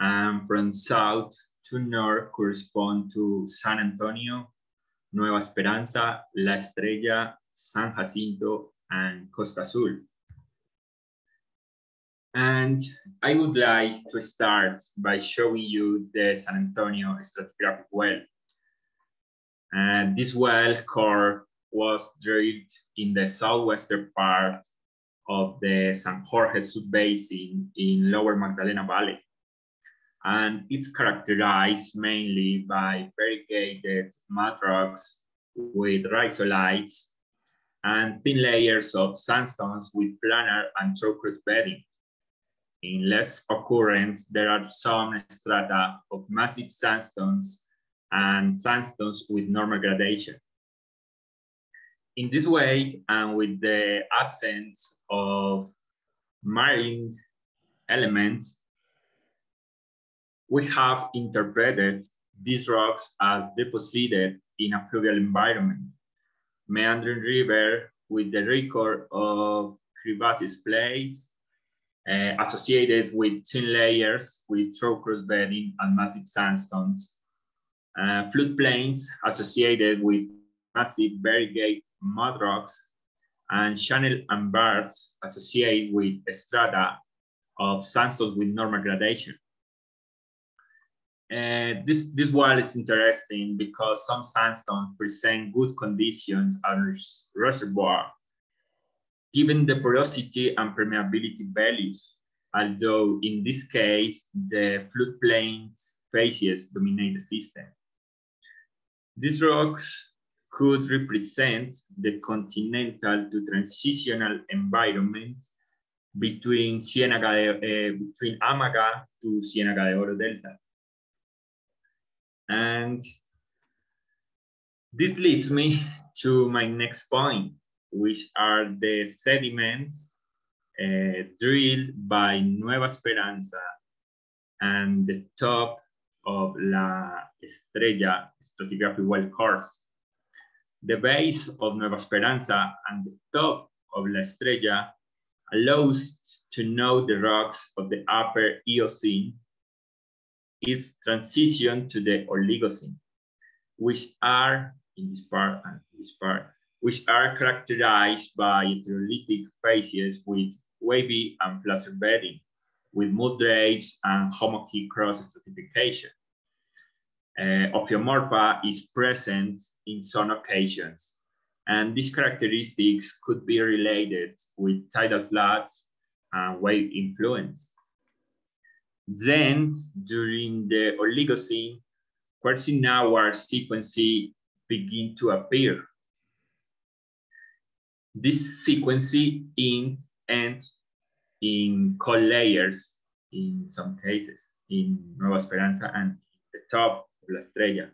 and from south to north correspond to San Antonio, Nueva Esperanza, La Estrella, San Jacinto, and Costa Azul. And I would like to start by showing you the San Antonio stratigraphic well. And this well core was drilled in the southwestern part of the San Jorge subbasin in Lower Magdalena Valley. And it's characterized mainly by variegated mud rocks with rhyzolites and thin layers of sandstones with planar and trough bedding. In less occurrence, there are some strata of massive sandstones and sandstones with normal gradation. In this way, and with the absence of marine elements, we have interpreted these rocks as deposited in a fluvial environment, meandering river with the record of crevasse splays uh, associated with thin layers with trough bedding and massive sandstones. Uh, floodplains associated with massive variegate mud rocks and channel and bars associated with strata of sandstone with normal gradation. Uh, this, this wall is interesting because some sandstones present good conditions as reservoir given the porosity and permeability values, although in this case, the floodplains facies dominate the system. These rocks could represent the continental to transitional environments between de, uh, between Amaga to Ciénaga de Oro Delta. And this leads me to my next point, which are the sediments uh, drilled by Nueva Esperanza and the top of La Estrella stratigraphic well course. The base of Nueva Esperanza and the top of La Estrella allows to know the rocks of the upper Eocene, its transition to the Oligocene, which are in this part and this part which are characterized by heterolithic facies with wavy and flaser bedding, with mud drapes and hummocky cross stratification. Uh, Ophiomorpha is present in some occasions, and these characteristics could be related with tidal floods and wave influence. Then, during the Oligocene, quasi-hour sequence begin to appear this sequence in and in cold layers in some cases in Nueva Esperanza and the top of La Estrella.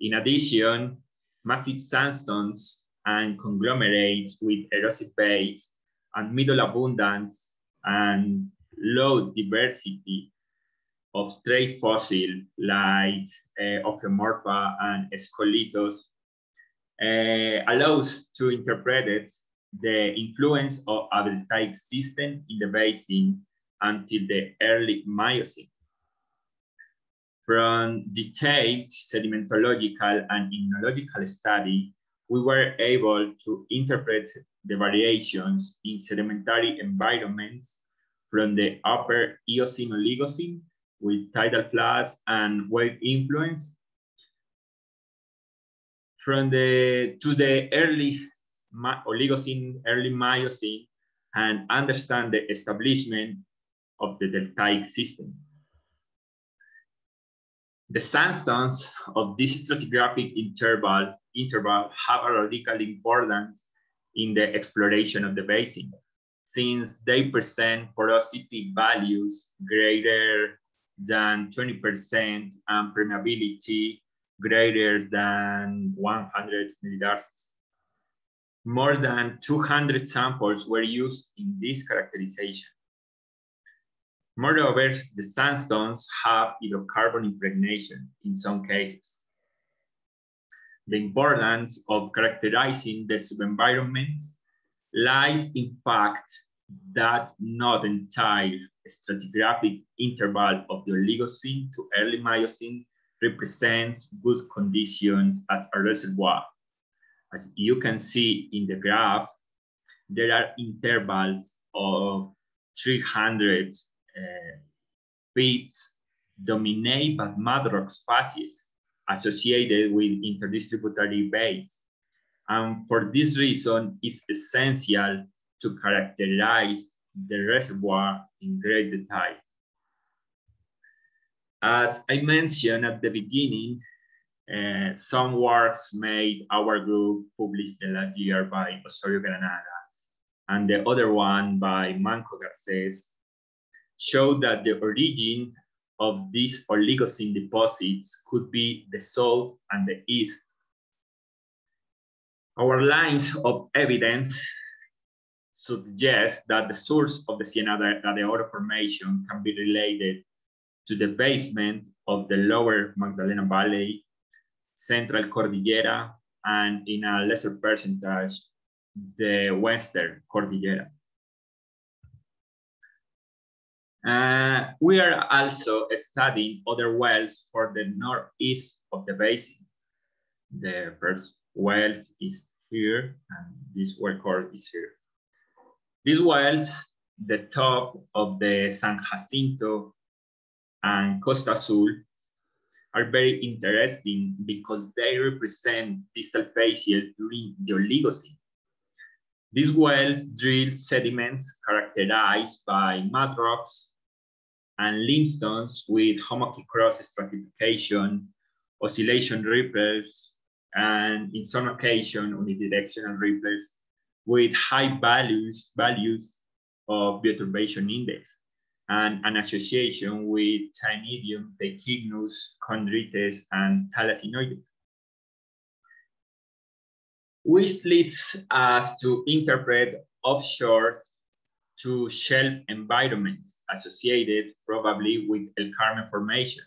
In addition, massive sandstones and conglomerates with erosive beds and middle abundance and low diversity of stray fossil like uh, Ophiomorpha and Skolithos uh, Uh, allows to interpret the influence of a deltaic system in the basin until the early Miocene. From detailed sedimentological and ichnological study, we were able to interpret the variations in sedimentary environments from the upper Eocene Oligocene with tidal floods and wave influence from the to the early Oligocene, early Miocene, and understand the establishment of the deltaic system. The sandstones of this stratigraphic interval, interval have a radical importance in the exploration of the basin. since they present porosity values greater than 20% and permeability greater than 100 millidarcies. More than 200 samples were used in this characterization. Moreover, the sandstones have hydrocarbon impregnation in some cases. The importance of characterizing the subenvironment lies in fact that not entire stratigraphic interval of the Oligocene to early Miocene represents good conditions as a reservoir. As you can see in the graph, there are intervals of 300 uh, feet dominated by mud rock species associated with interdistributary bays. And for this reason, it's essential to characterize the reservoir in great detail. As I mentioned at the beginning, uh, some works made our group published the last year by Osorio Granaga and the other one by Manco Garces showed that the origin of these Oligocene deposits could be the south and the east. Our lines of evidence suggest that the source of the Ciénaga de Oro formation can be related to the basement of the lower Magdalena Valley, Central Cordillera, and in a lesser percentage, the Western Cordillera. Uh, we are also studying other wells for the northeast of the basin. The first well is here, and this well core is here. These wells, the top of the San Jacinto and Costa Azul, are very interesting because they represent distal facies during the Oligocene. These wells drilled sediments characterized by mud rocks and limestones with hummocky cross stratification, oscillation ripples, and in some occasion unidirectional ripples with high values, values of bioturbation index and an association with Ctenidium, Teichichnus, Chondrites, and Thalassinoides. Which leads us to interpret offshore to shelf environments associated probably with El Carmen Formation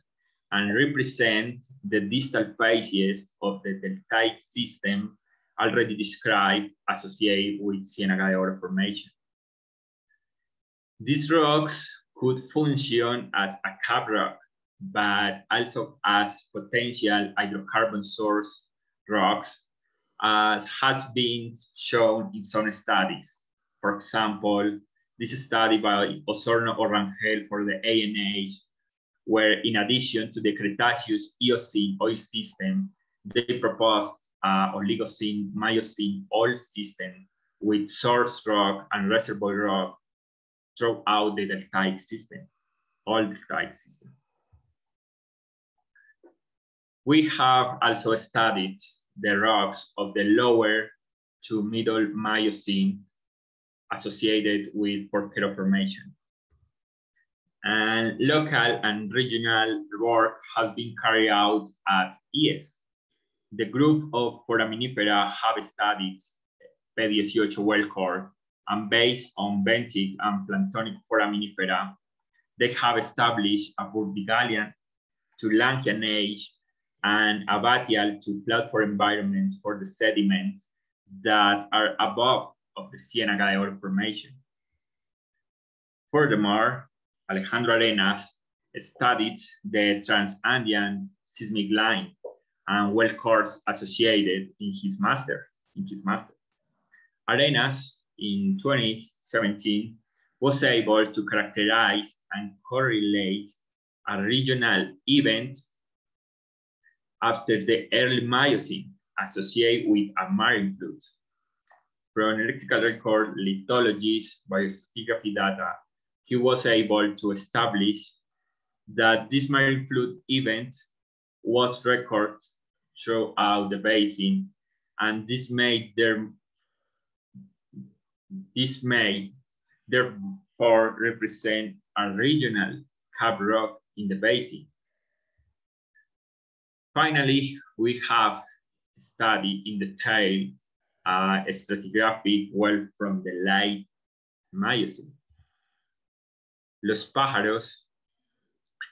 and represent the distal facies of the deltaic system already described associated with Ciénaga de Oro Formation. These rocks could function as a cap rock, but also as potential hydrocarbon source rocks, as has been shown in some studies. For example, this study by Osorno Orangel for the ANH, where in addition to the Cretaceous Eocene oil system, they proposed uh, Oligocene, Miocene oil system with source rock and reservoir rock throughout the deltaic system, all deltaic system. We have also studied the rocks of the lower to middle Miocene associated with Porquero Formation. And local and regional work has been carried out at ES. The group of foraminifera have studied P18 well core, and based on benthic and planktonic foraminifera, they have established a Burdigalian to Langhian age and a bathyal to platform environments for the sediments that are above of the de Formation. Furthermore, Alejandro Arenas studied the Transandean seismic line and well cores associated in his master. In his master. Arenas in 2017 was able to characterize and correlate a regional event after the early Miocene associated with a marine flood. From electrical record lithologies, biostratigraphy data, he was able to establish that this marine flood event was recorded throughout the basin, and this made their this may therefore represent a regional cap rock in the basin. Finally, we have studied in detail uh, a stratigraphic well from the late Miocene. Los Pájaros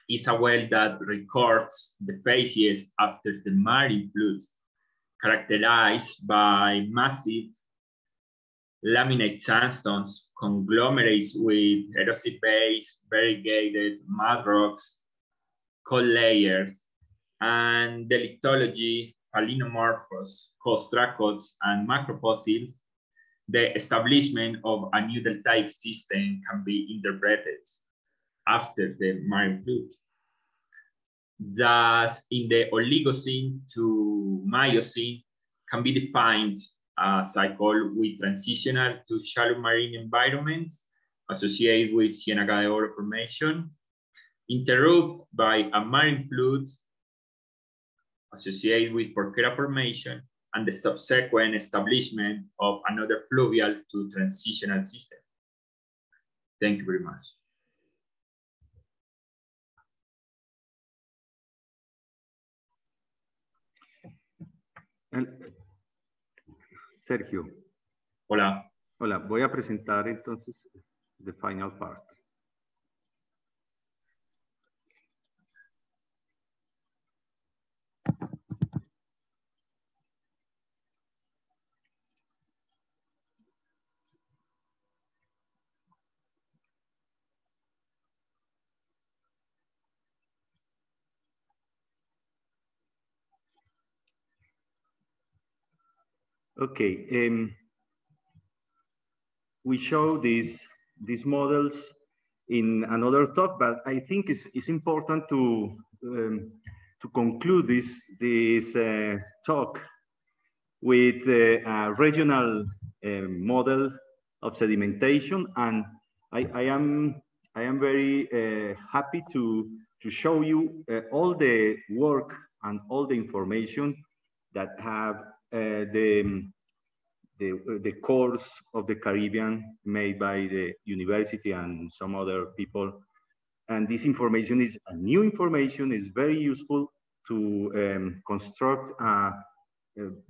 is a well that records the phases after the marine flood, characterized by massive laminate sandstones, conglomerates with erosive base, variegated mud rocks, coal layers, and dolichology, palynomorphs, ostracods, and macrofossils, the establishment of a new deltaic system can be interpreted after the marine flood. Thus, in the Oligocene to Miocene can be defined a cycle with transitional to shallow marine environments associated with Ciénaga de Oro formation, interrupted by a marine flood associated with Porquero formation, and the subsequent establishment of another fluvial to transitional system. Thank you very much. Sergio. Hola. Hola, voy a presentar entonces the final part. Okay, um, we show these, these models in another talk, but I think it's, it's important to, um, to conclude this, this uh, talk with uh, a regional uh, model of sedimentation. And I, I, am, I am very uh, happy to, to show you uh, all the work and all the information that have the, the, the course of the Caribbean made by the university and some other people. And this information is a new information, is very useful to um, construct a,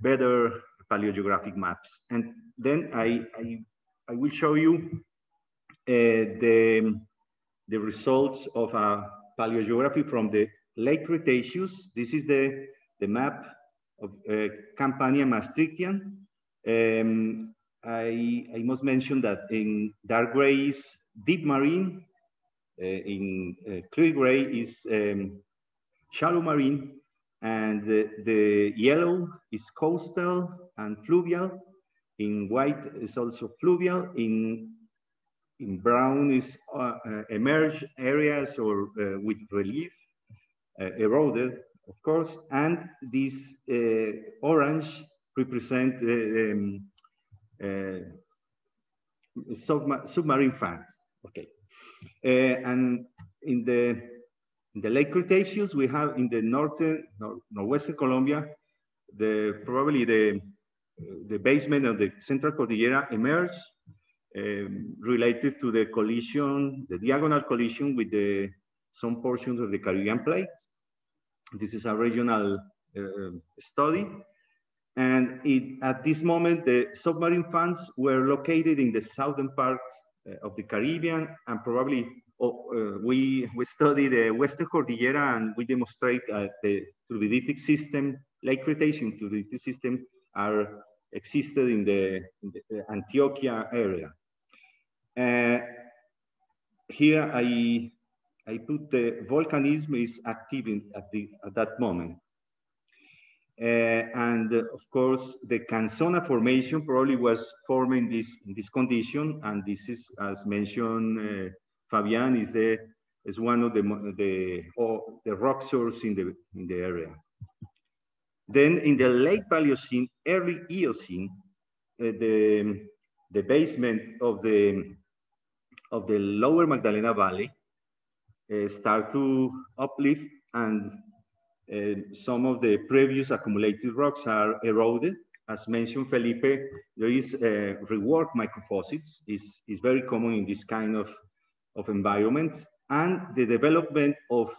better paleogeographic maps. And then I, I, I will show you uh, the, the results of a paleogeography from the late Cretaceous. This is the, the map of uh, Campanian Maastrichtian. Um, I, I, must mention that in dark gray is deep marine, uh, in uh, clear gray is um, shallow marine, and the, the, yellow is coastal and fluvial. In white is also fluvial. In, in brown is uh, emerged areas or with relief, eroded of course, and this uh, orange represent uh, um, uh, submarine fans. Okay, and in the in the late Cretaceous, we have in the northern nor northwestern Colombia, the probably the the basement of the Central Cordillera emerged um, related to the collision, the diagonal collision with the some portions of the Caribbean plate. This is a regional uh, study. And it, at this moment, the submarine fans were located in the southern part uh, of the Caribbean and probably oh, uh, we, we study the Western Cordillera and we demonstrate that the turbiditic system, Late Cretaceous turbiditic system are existed in the, in the Antioquia area. Uh, here I I put the volcanism is active in, at, the, at that moment. Uh, and uh, of course, the Cansona formation probably was forming this this condition, and this is, as mentioned, uh, Fabian is the is one of the the oh, the rock source in the in the area. Then in the late Paleocene, early Eocene, uh, the the basement of the of the lower Magdalena Valley start to uplift and uh, some of the previous accumulated rocks are eroded. As mentioned Felipe, there is uh, rework microfossils is, is very common in this kind of, of environment. And the development of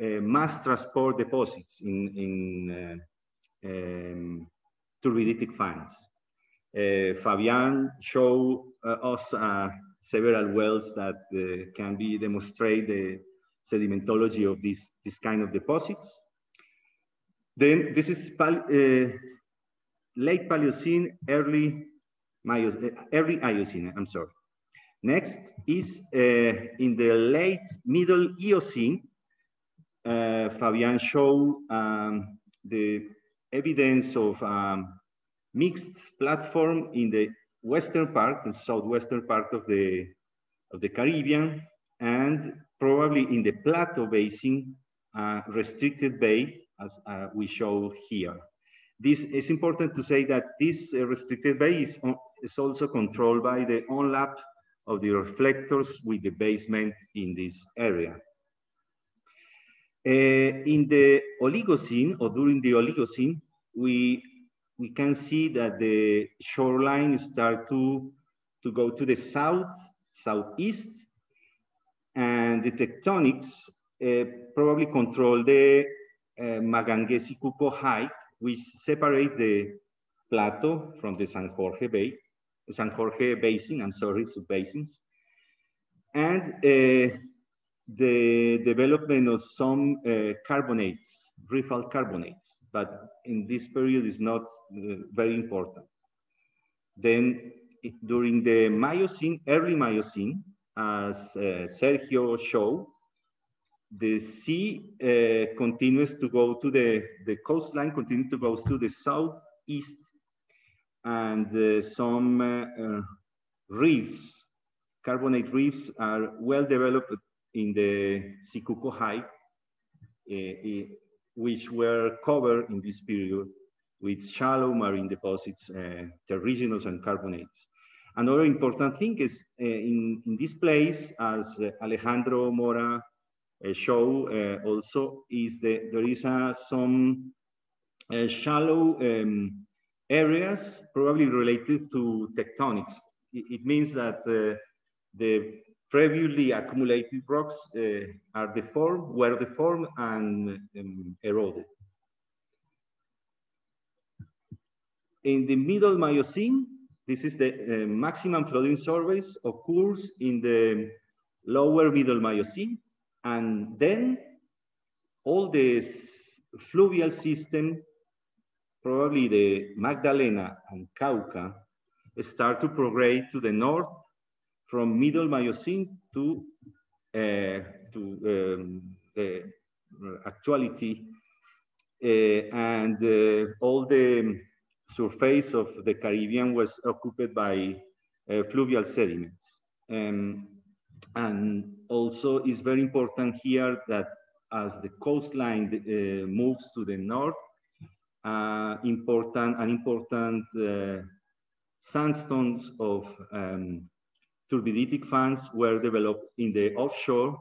uh, mass transport deposits in, in uh, um, turbiditic fans. Uh, Fabian showed uh, us uh, several wells that can be demonstrate the sedimentology of this, this kind of deposits. Then this is late Paleocene, early, Miocene, early Eocene, I'm sorry. Next is uh, in the late middle Eocene, uh, Fabian showed um, the evidence of um, mixed platform in the western part and southwestern part of the, of the Caribbean and probably in the Plato basin, uh, restricted bay as uh, we show here. This is important to say that this uh, restricted bay is, is also controlled by the onlap of the reflectors with the basement in this area. Uh, in the Oligocene or during the Oligocene, we, we can see that the shoreline start to, to go to the south, southeast, and the tectonics uh, probably control the uh, Magangué-Cicuco height which separate the Plato from the San Jorge Bay, San Jorge Basin, I'm sorry, subbasins, and uh, the development of some uh, carbonates, riffle carbonates, but in this period is not uh, very important. Then it, during the Miocene, early Miocene, as uh, Sergio showed, the sea uh, continues to go to the, the coastline continues to go to the southeast and uh, some uh, reefs, carbonate reefs are well developed in the Cicuco High, uh, which were covered in this period with shallow marine deposits, uh, terrigenous and carbonates. Another important thing is uh, in, in this place, as Alejandro Mora show uh, also is that there is uh, some uh, shallow um, areas probably related to tectonics. It, it means that the previously accumulated rocks uh, are deformed, were deformed and um, eroded. In the middle Miocene, this is the uh, maximum flooding surface occurs in the lower middle Miocene, and then all this fluvial system, probably the Magdalena and Cauca, start to progress to the north from middle Miocene to, uh, to um, the actuality. Uh, and uh, all the surface of the Caribbean was occupied by uh, fluvial sediments. Um, and also it's very important here that as the coastline uh, moves to the north, uh, important an important uh, sandstones of um, turbiditic fans were developed in the offshore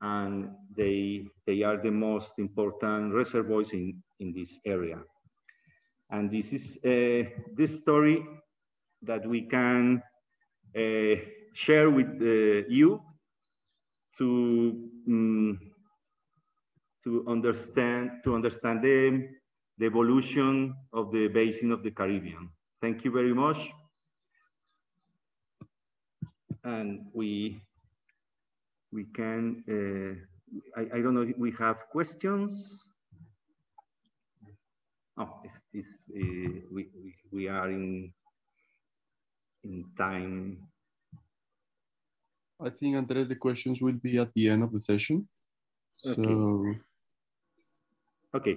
and they, they are the most important reservoirs in, in this area. And this is uh, this story that we can uh, share with uh, you to um, to understand to understand the, the evolution of the basin of the Caribbean. Thank you very much. And we we can uh, I, I don't know if we have questions. Oh, it's, it's, uh, we, we, are in in time I think, Andres, the questions will be at the end of the session. Okay. So, okay.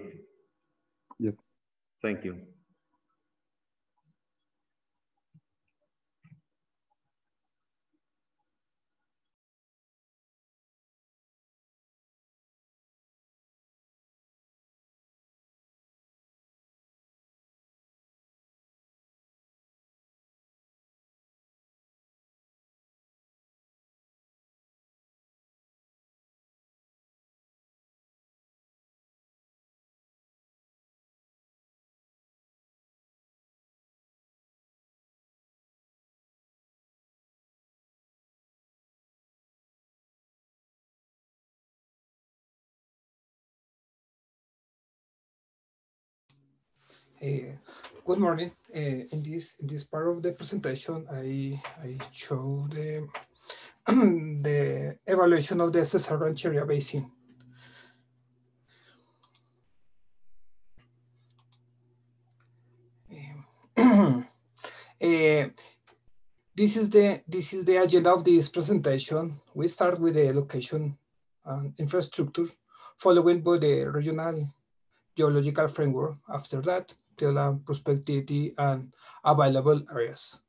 Yep. Thank you. Uh, good morning. Uh, in this in this part of the presentation, I I show the *clears throat* the evaluation of the Cesar Rancheria Basin. uh, *clears throat* this is the this is the agenda of this presentation. We start with the location and infrastructure, following by the regional geological framework. After that, the prospectivity and available areas,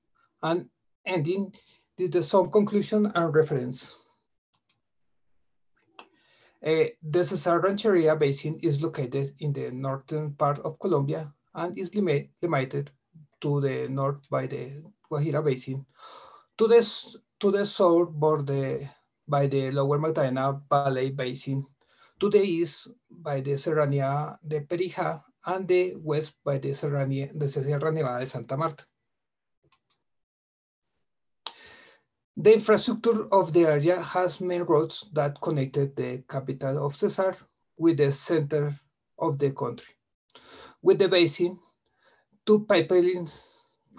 and ending the some conclusion and reference. Uh, the Cesar Rancheria Basin is located in the northern part of Colombia and is limit, limited to the north by the Guajira Basin, to the, to the south border by the Lower Magdalena Valley Basin, to the east by the Serranía de Perijá, and the west by the Serranía, the Sierra Nevada de Santa Marta. The infrastructure of the area has main roads that connected the capital of Cesar with the center of the country. With the basin, two pipelines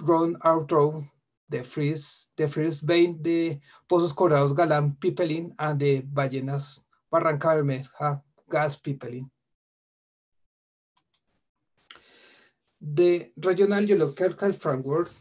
run out of the first, the first vein, the Pozos Colorados Galán pipeline and the Ballenas Barranca Bermeja gas pipeline. The regional geological framework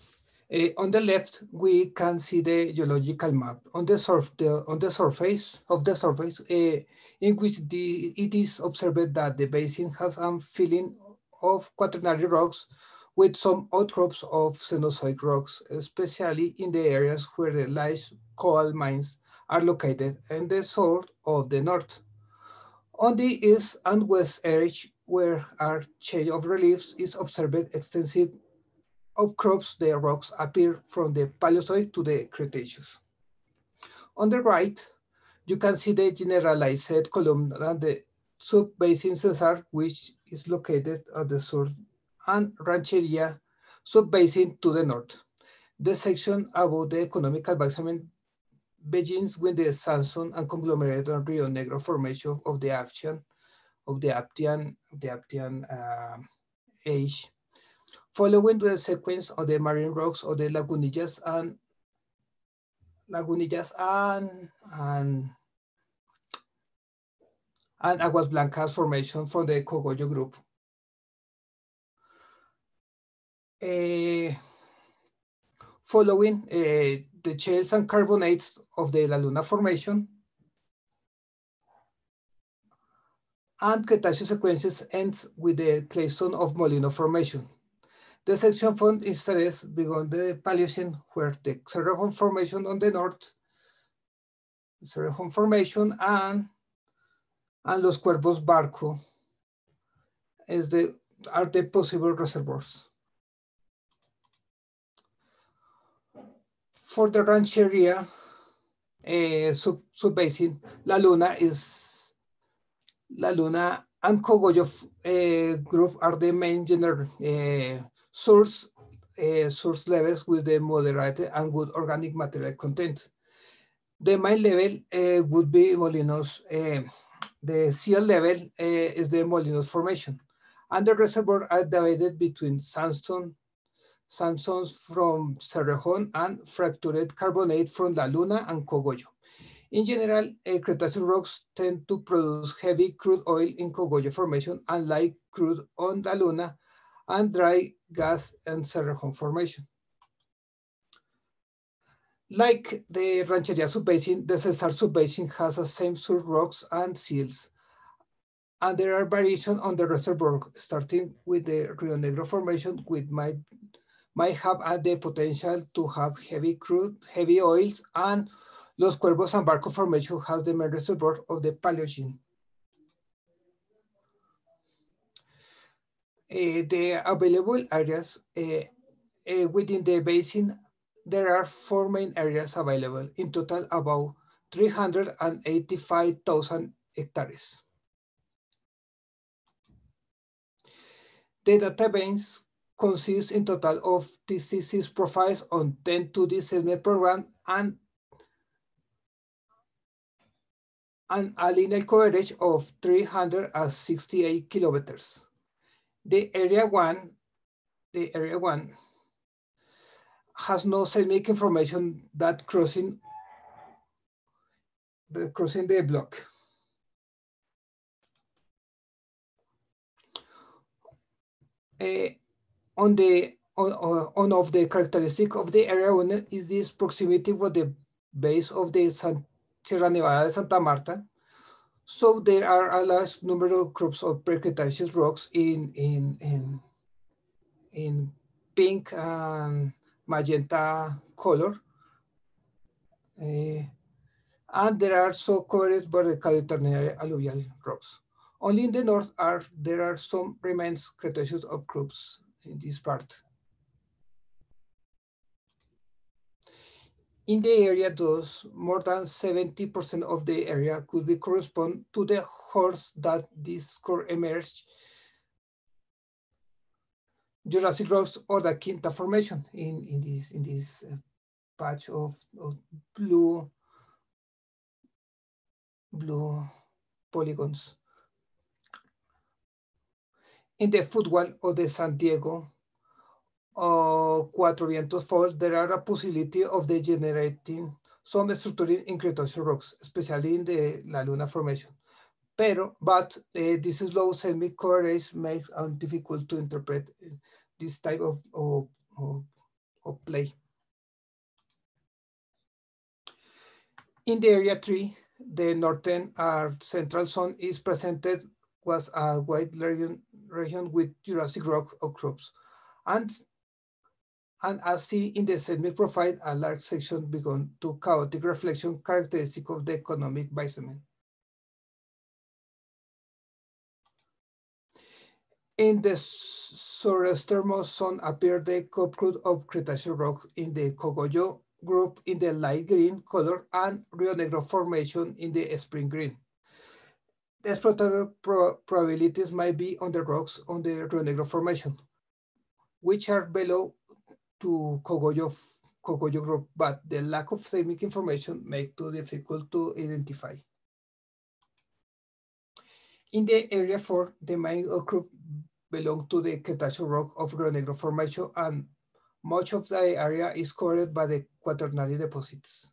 uh, on the left, we can see the geological map on the, surf, the, on the surface of the surface, uh, in which the, it is observed that the basin has a filling of quaternary rocks with some outcrops of Cenozoic rocks, especially in the areas where the large coal mines are located in the south of the north. On the east and west edge, where our change of reliefs is observed extensive outcrops, the rocks appear from the Paleozoic to the Cretaceous. On the right, you can see the generalized column and the sub-basin which is located at the south and Rancheria sub-basin to the north. The section about the economical basement begins with the sandstone and conglomerate on Rio Negro formation of the Aptian, of the Aptian, the Aptian uh, age, following the sequence of the marine rocks of the Lagunillas and Lagunillas and and and Aguas Blancas formation from the Cogollo group. Uh, following uh, the shales and carbonates of the La Luna formation, and Cretaceous sequences ends with the claystone of Molino formation. The section from interest began the Paleocene, where the Cerrejón formation on the north, Cerrejón formation, and, and Los Cuervos Barco is the, are the possible reservoirs. For the rancheria uh, sub, subbasin, La Luna is La Luna and Cogollo uh, group are the main general uh, source uh, source levels with the moderate and good organic material content. The main level uh, would be Molinos. The sea level is the Molinos formation. And the reservoir are divided between sandstone, sandstones from Cerrejón and fractured carbonate from La Luna and Cogollo. In general, uh, Cretaceous rocks tend to produce heavy crude oil in Cogollo formation and light crude on La Luna and dry gas and Cerrejón formation. Like the Rancheria subbasin, the Cesar subbasin has the same source rocks and seals. And there are variations on the reservoir, starting with the Rio Negro formation, which might, might have the potential to have heavy crude, heavy oils, and Los Cuervos and Barco formation has the main reservoir of the Paleogene. Uh, the available areas uh, uh, within the basin, there are four main areas available, in total about 385,000 hectares. The database consists in total of disease profiles on 10 to the segment program and and a linear coverage of 368 kilometers. The area one the area one has no seismic information that crossing the crossing the block. Uh, on the on, on of the characteristic of the area is this proximity with the base of the San, Sierra Nevada de Santa Marta. So there are a large number of groups of pre-Cretaceous rocks in, in, in, in pink and magenta color. Uh, and there are so covered by the Quaternary alluvial rocks. Only in the north are there are some remains Cretaceous of groups in this part. In the area, thus, more than 70% of the area could be correspond to the horst that this core emerged Jurassic rocks or the Quinta Formation in, in this, in this uh, patch of, of blue, blue polygons. In the footwall of the San Diego uh, Cuatro Vientos fault, there are a possibility of degenerating some structuring in Cretaceous rocks, especially in the La Luna Formation. Pero, but uh, this slow seismic coverage makes it difficult to interpret this type of, of, of, of play. In the area three, the northern or central zone is presented was a wide region, region with Jurassic rock outcrops. And and as seen in the seismic profile, a large section began to chaotic reflection characteristic of the economic basement. In the southernmost zone appeared the copcrud of Cretaceous rock in the Cogollo group in the light green color and Rio Negro formation in the spring green. The exploratory pro probabilities might be on the rocks on the Rio Negro formation, which are below to Cogollo, Cogollo group, but the lack of seismic information make it difficult to identify. In the area four, the main group belong to the Cretaceous rock of Rio Negro Formation and much of the area is covered by the quaternary deposits.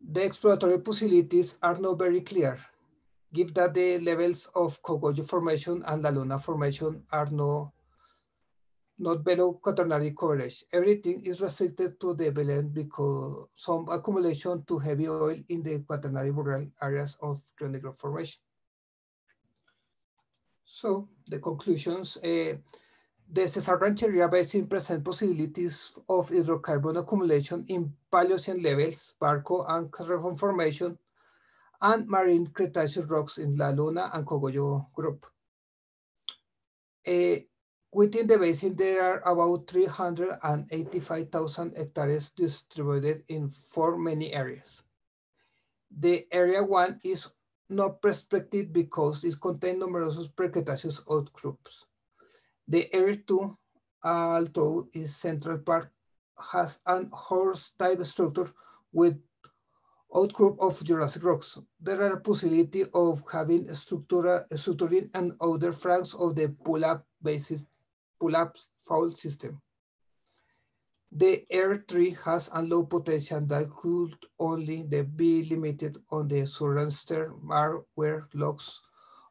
The exploratory possibilities are not very clear, given that the levels of Cogollo Formation and La Luna Formation are no not below quaternary coverage. Everything is restricted to the Belen because some accumulation to heavy oil in the quaternary boreal areas of Rio Negro Formation. So the conclusions, uh, the Cesar Rancheria Basin present possibilities of hydrocarbon accumulation in Paleocene levels, Barco and Carrefour Formation, and marine Cretaceous rocks in La Luna and Cogollo group. Uh, Within the basin, there are about 385,000 hectares distributed in four many areas. The area one is not prospective because it contains numerous pre-Cretaceous outcrops. The area two, although is central part, has an horst-type structure with outcrop of Jurassic rocks. There are a possibility of having structura, structuring and other flanks of the pull-up basis pull-up fault system. The air tree has a low potential that could only be limited on the southern mar where logs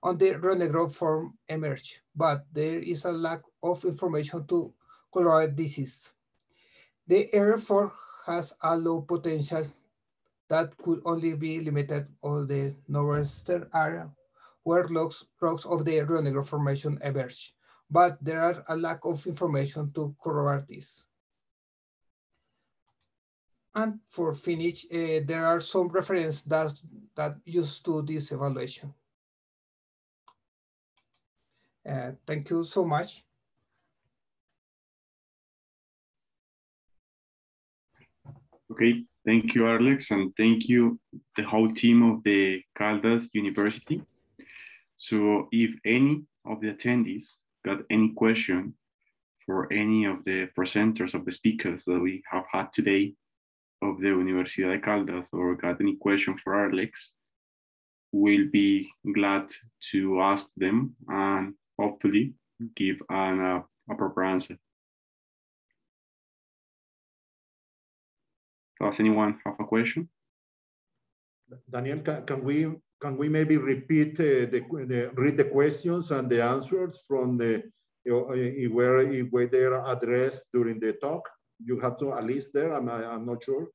on the Rio Negro form emerge, but there is a lack of information to correlate disease. The air 4 has a low potential that could only be limited on the northern area where logs, rocks of the Rio Negro formation emerge but there are a lack of information to corroborate this. And for finish, uh, there are some references that, that used to this evaluation. Uh, thank you so much. Okay, thank you, Alex, and thank you, the whole team of the Caldas University. So if any of the attendees got any question for any of the presenters of the speakers that we have had today of the Universidad de Caldas or got any question for Alex, we'll be glad to ask them and hopefully give an, uh, a proper answer. Does anyone have a question? Daniel, can, can we can we maybe repeat uh, the, the read the questions and the answers from the uh, where where they are addressed during the talk? You have to a list there. I'm I'm not sure.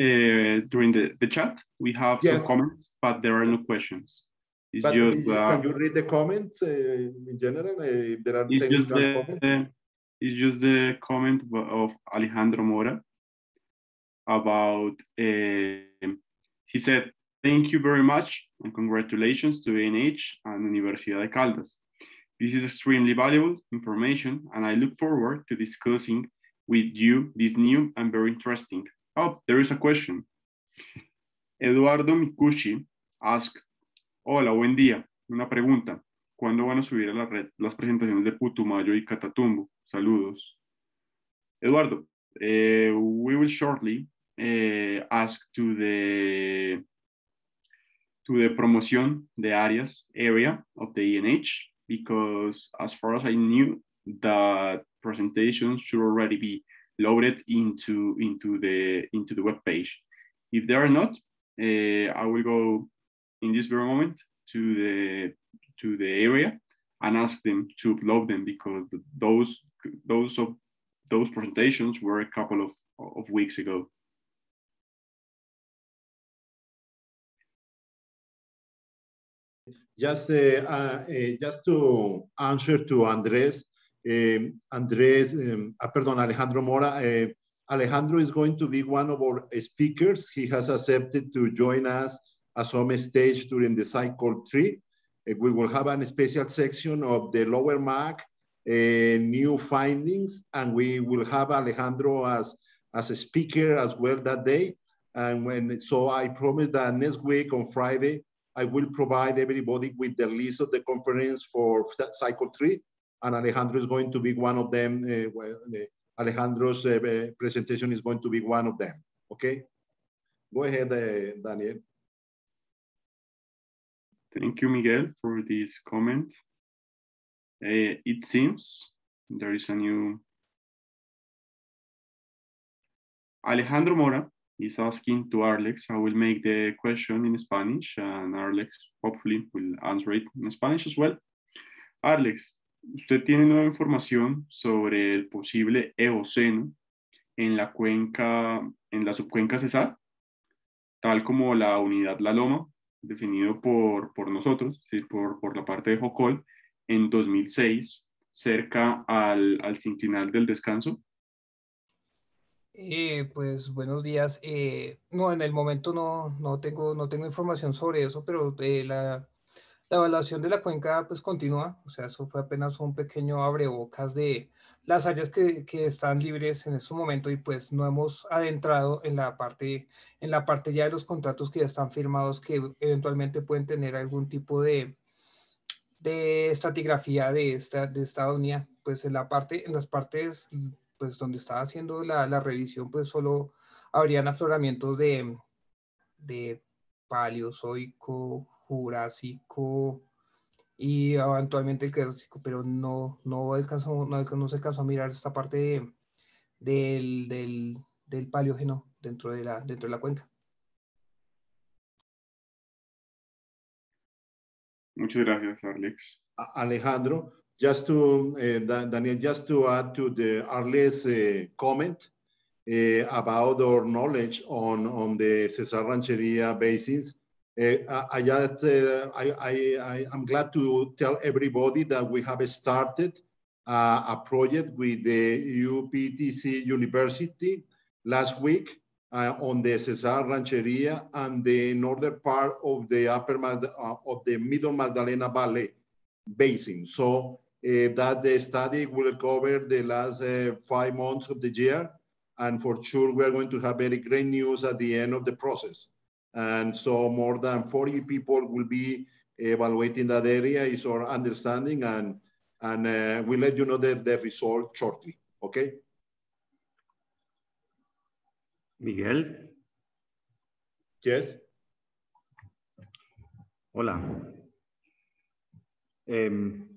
Uh, during the, the chat, we have yes. some comments, but there are no questions. It's but just, uh, can you read the comments uh, in general? Uh, there are it's just the, comments. it's just the comment of Alejandro Mora about. Uh, he said Thank you very much and congratulations to ANH and Universidad de Caldas. This is extremely valuable information and I look forward to discussing with you this new and very interesting. Oh, there is a question. Eduardo Mikushi asked, hola, buen día. Una pregunta. ¿Cuándo van a subir a la red las presentaciones de Putumayo y Catatumbo? Saludos. Eduardo, uh, we will shortly uh, ask to the to the promotion, the areas area of the ENH, because as far as I knew, the presentations should already be loaded into, into, the, into the web page. If they are not, uh, I will go in this very moment to the, to the area and ask them to upload them because those, those, of, those presentations were a couple of, of weeks ago. Just, uh, uh, just to answer to Andres, um, Andres, um, uh, pardon, Alejandro Mora, uh, Alejandro is going to be one of our speakers. He has accepted to join us as some stage during the cycle three. Uh, we will have a special section of the lower Mag, uh, new findings, and we will have Alejandro as, as a speaker as well that day. And when, so I promise that next week on Friday, I will provide everybody with the list of the conference for cycle three, and Alejandro is going to be one of them. Uh, Alejandro's uh, presentation is going to be one of them, okay? Go ahead, uh, Daniel. Thank you, Miguel, for this comment. Uh, it seems there is a new Alejandro Mora is asking to Arlex. I will make the question in Spanish and Arlex hopefully will answer it in Spanish as well. Arlex, usted tiene nueva información sobre el posible eoceno en la cuenca, en la subcuenca Cesar, tal como la unidad La Loma, definido por, por nosotros, ¿sí? por, por la parte de Jocol, en 2006, cerca al, al sinclinal del descanso. Eh, pues buenos días. Eh, no, en el momento no, no, tengo, no tengo información sobre eso, pero eh, la, la, evaluación de la cuenca pues continúa. O sea, eso fue apenas un pequeño abrebocas de las áreas que, que están libres en este momento y pues no hemos adentrado en la parte, en la parte ya de los contratos que ya están firmados que eventualmente pueden tener algún tipo de, de estratigrafía de esta, de esta unidad. Pues en la parte, en las partes pues donde estaba haciendo la, la revisión, pues solo habrían afloramientos de, de paleozoico, jurásico y eventualmente el cretácico, pero no, no, alcanzó, no, no, se alcanzó a mirar esta parte de, del, del, del paleógeno dentro de la, dentro de la cuenca. Muchas gracias, Alex. Alejandro, just to, uh, Daniel, just to add to the Arles uh, comment uh, about our knowledge on, on the Cesar Rancheria basins, uh, I, just, uh, I, am glad to tell everybody that we have started uh, a project with the UPTC University last week uh, on the Cesar Rancheria and the northern part of the upper uh, of the Middle Magdalena Valley basin. So uh, that the study will cover the last five months of the year. And for sure, we are going to have very great news at the end of the process. And so more than 40 people will be evaluating that area is our understanding and, and uh, we'll let you know the, the result shortly, okay? Miguel. Yes. Hola. Um,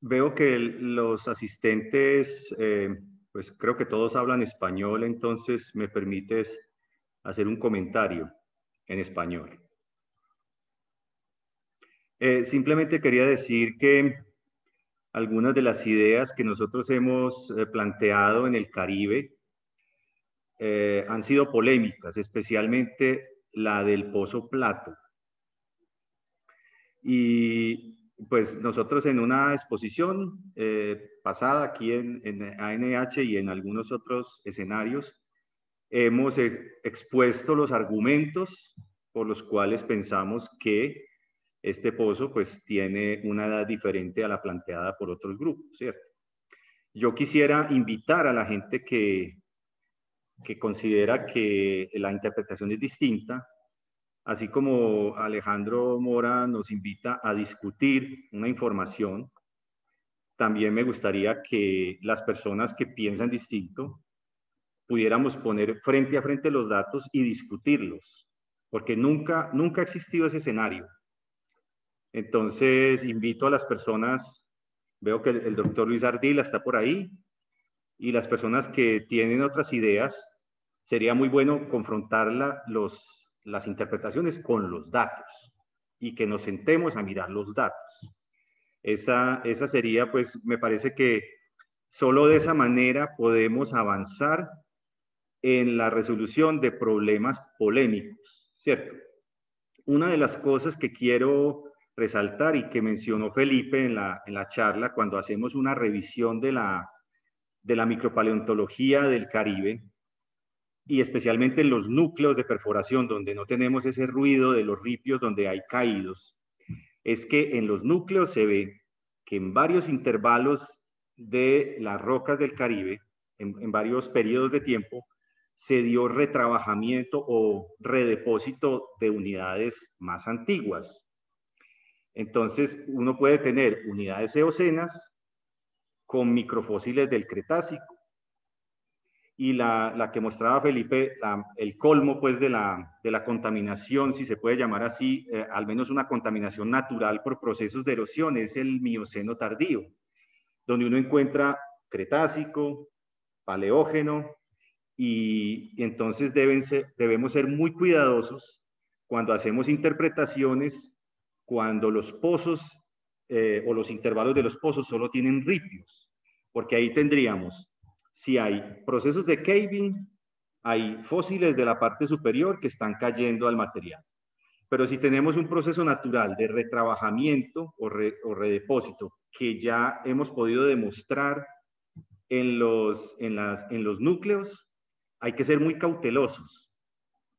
veo que los asistentes, eh, pues creo que todos hablan español, entonces me permites hacer un comentario en español. Eh, simplemente quería decir que algunas de las ideas que nosotros hemos eh, planteado en el Caribe han sido polémicas, especialmente la del Pozo Plato. Y pues nosotros en una exposición eh, pasada aquí en, ANH y en algunos otros escenarios, hemos e, expuesto los argumentos por los cuales pensamos que este pozo pues tiene una edad diferente a la planteada por otros grupos, ¿cierto? Yo quisiera invitar a la gente que, que considera que la interpretación es distinta así como Alejandro Mora nos invita a discutir una información, también me gustaría que las personas que piensan distinto pudiéramos poner frente a frente los datos y discutirlos, porque nunca, nunca ha existido ese escenario. Entonces, invito a las personas, veo que el, doctor Luis Ardila está por ahí, y las personas que tienen otras ideas, sería muy bueno confrontarla los las interpretaciones con los datos y que nos sentemos a mirar los datos. Esa, esa sería, pues, me parece que solo de esa manera podemos avanzar en la resolución de problemas polémicos, ¿cierto? Una de las cosas que quiero resaltar y que mencionó Felipe en la, en la charla cuando hacemos una revisión de la, de la micropaleontología del Caribe y especialmente en los núcleos de perforación, donde no tenemos ese ruido de los ripios donde hay caídos, es que en los núcleos se ve que en varios intervalos de las rocas del Caribe, en, varios periodos de tiempo, se dio retrabajamiento o redepósito de unidades más antiguas. Entonces, uno puede tener unidades eocenas con microfósiles del Cretácico, y la, la que mostraba Felipe, el colmo pues de la, de la contaminación, si se puede llamar así, eh, al menos una contaminación natural por procesos de erosión, es el mioceno tardío, donde uno encuentra cretácico, paleógeno, y, entonces debemos ser muy cuidadosos cuando hacemos interpretaciones, cuando los pozos eh, o los intervalos de los pozos solo tienen ripios, porque ahí tendríamos si hay procesos de caving, hay fósiles de la parte superior que están cayendo al material. Pero si tenemos un proceso natural de retrabajamiento o, redepósito que ya hemos podido demostrar en los núcleos, hay que ser muy cautelosos.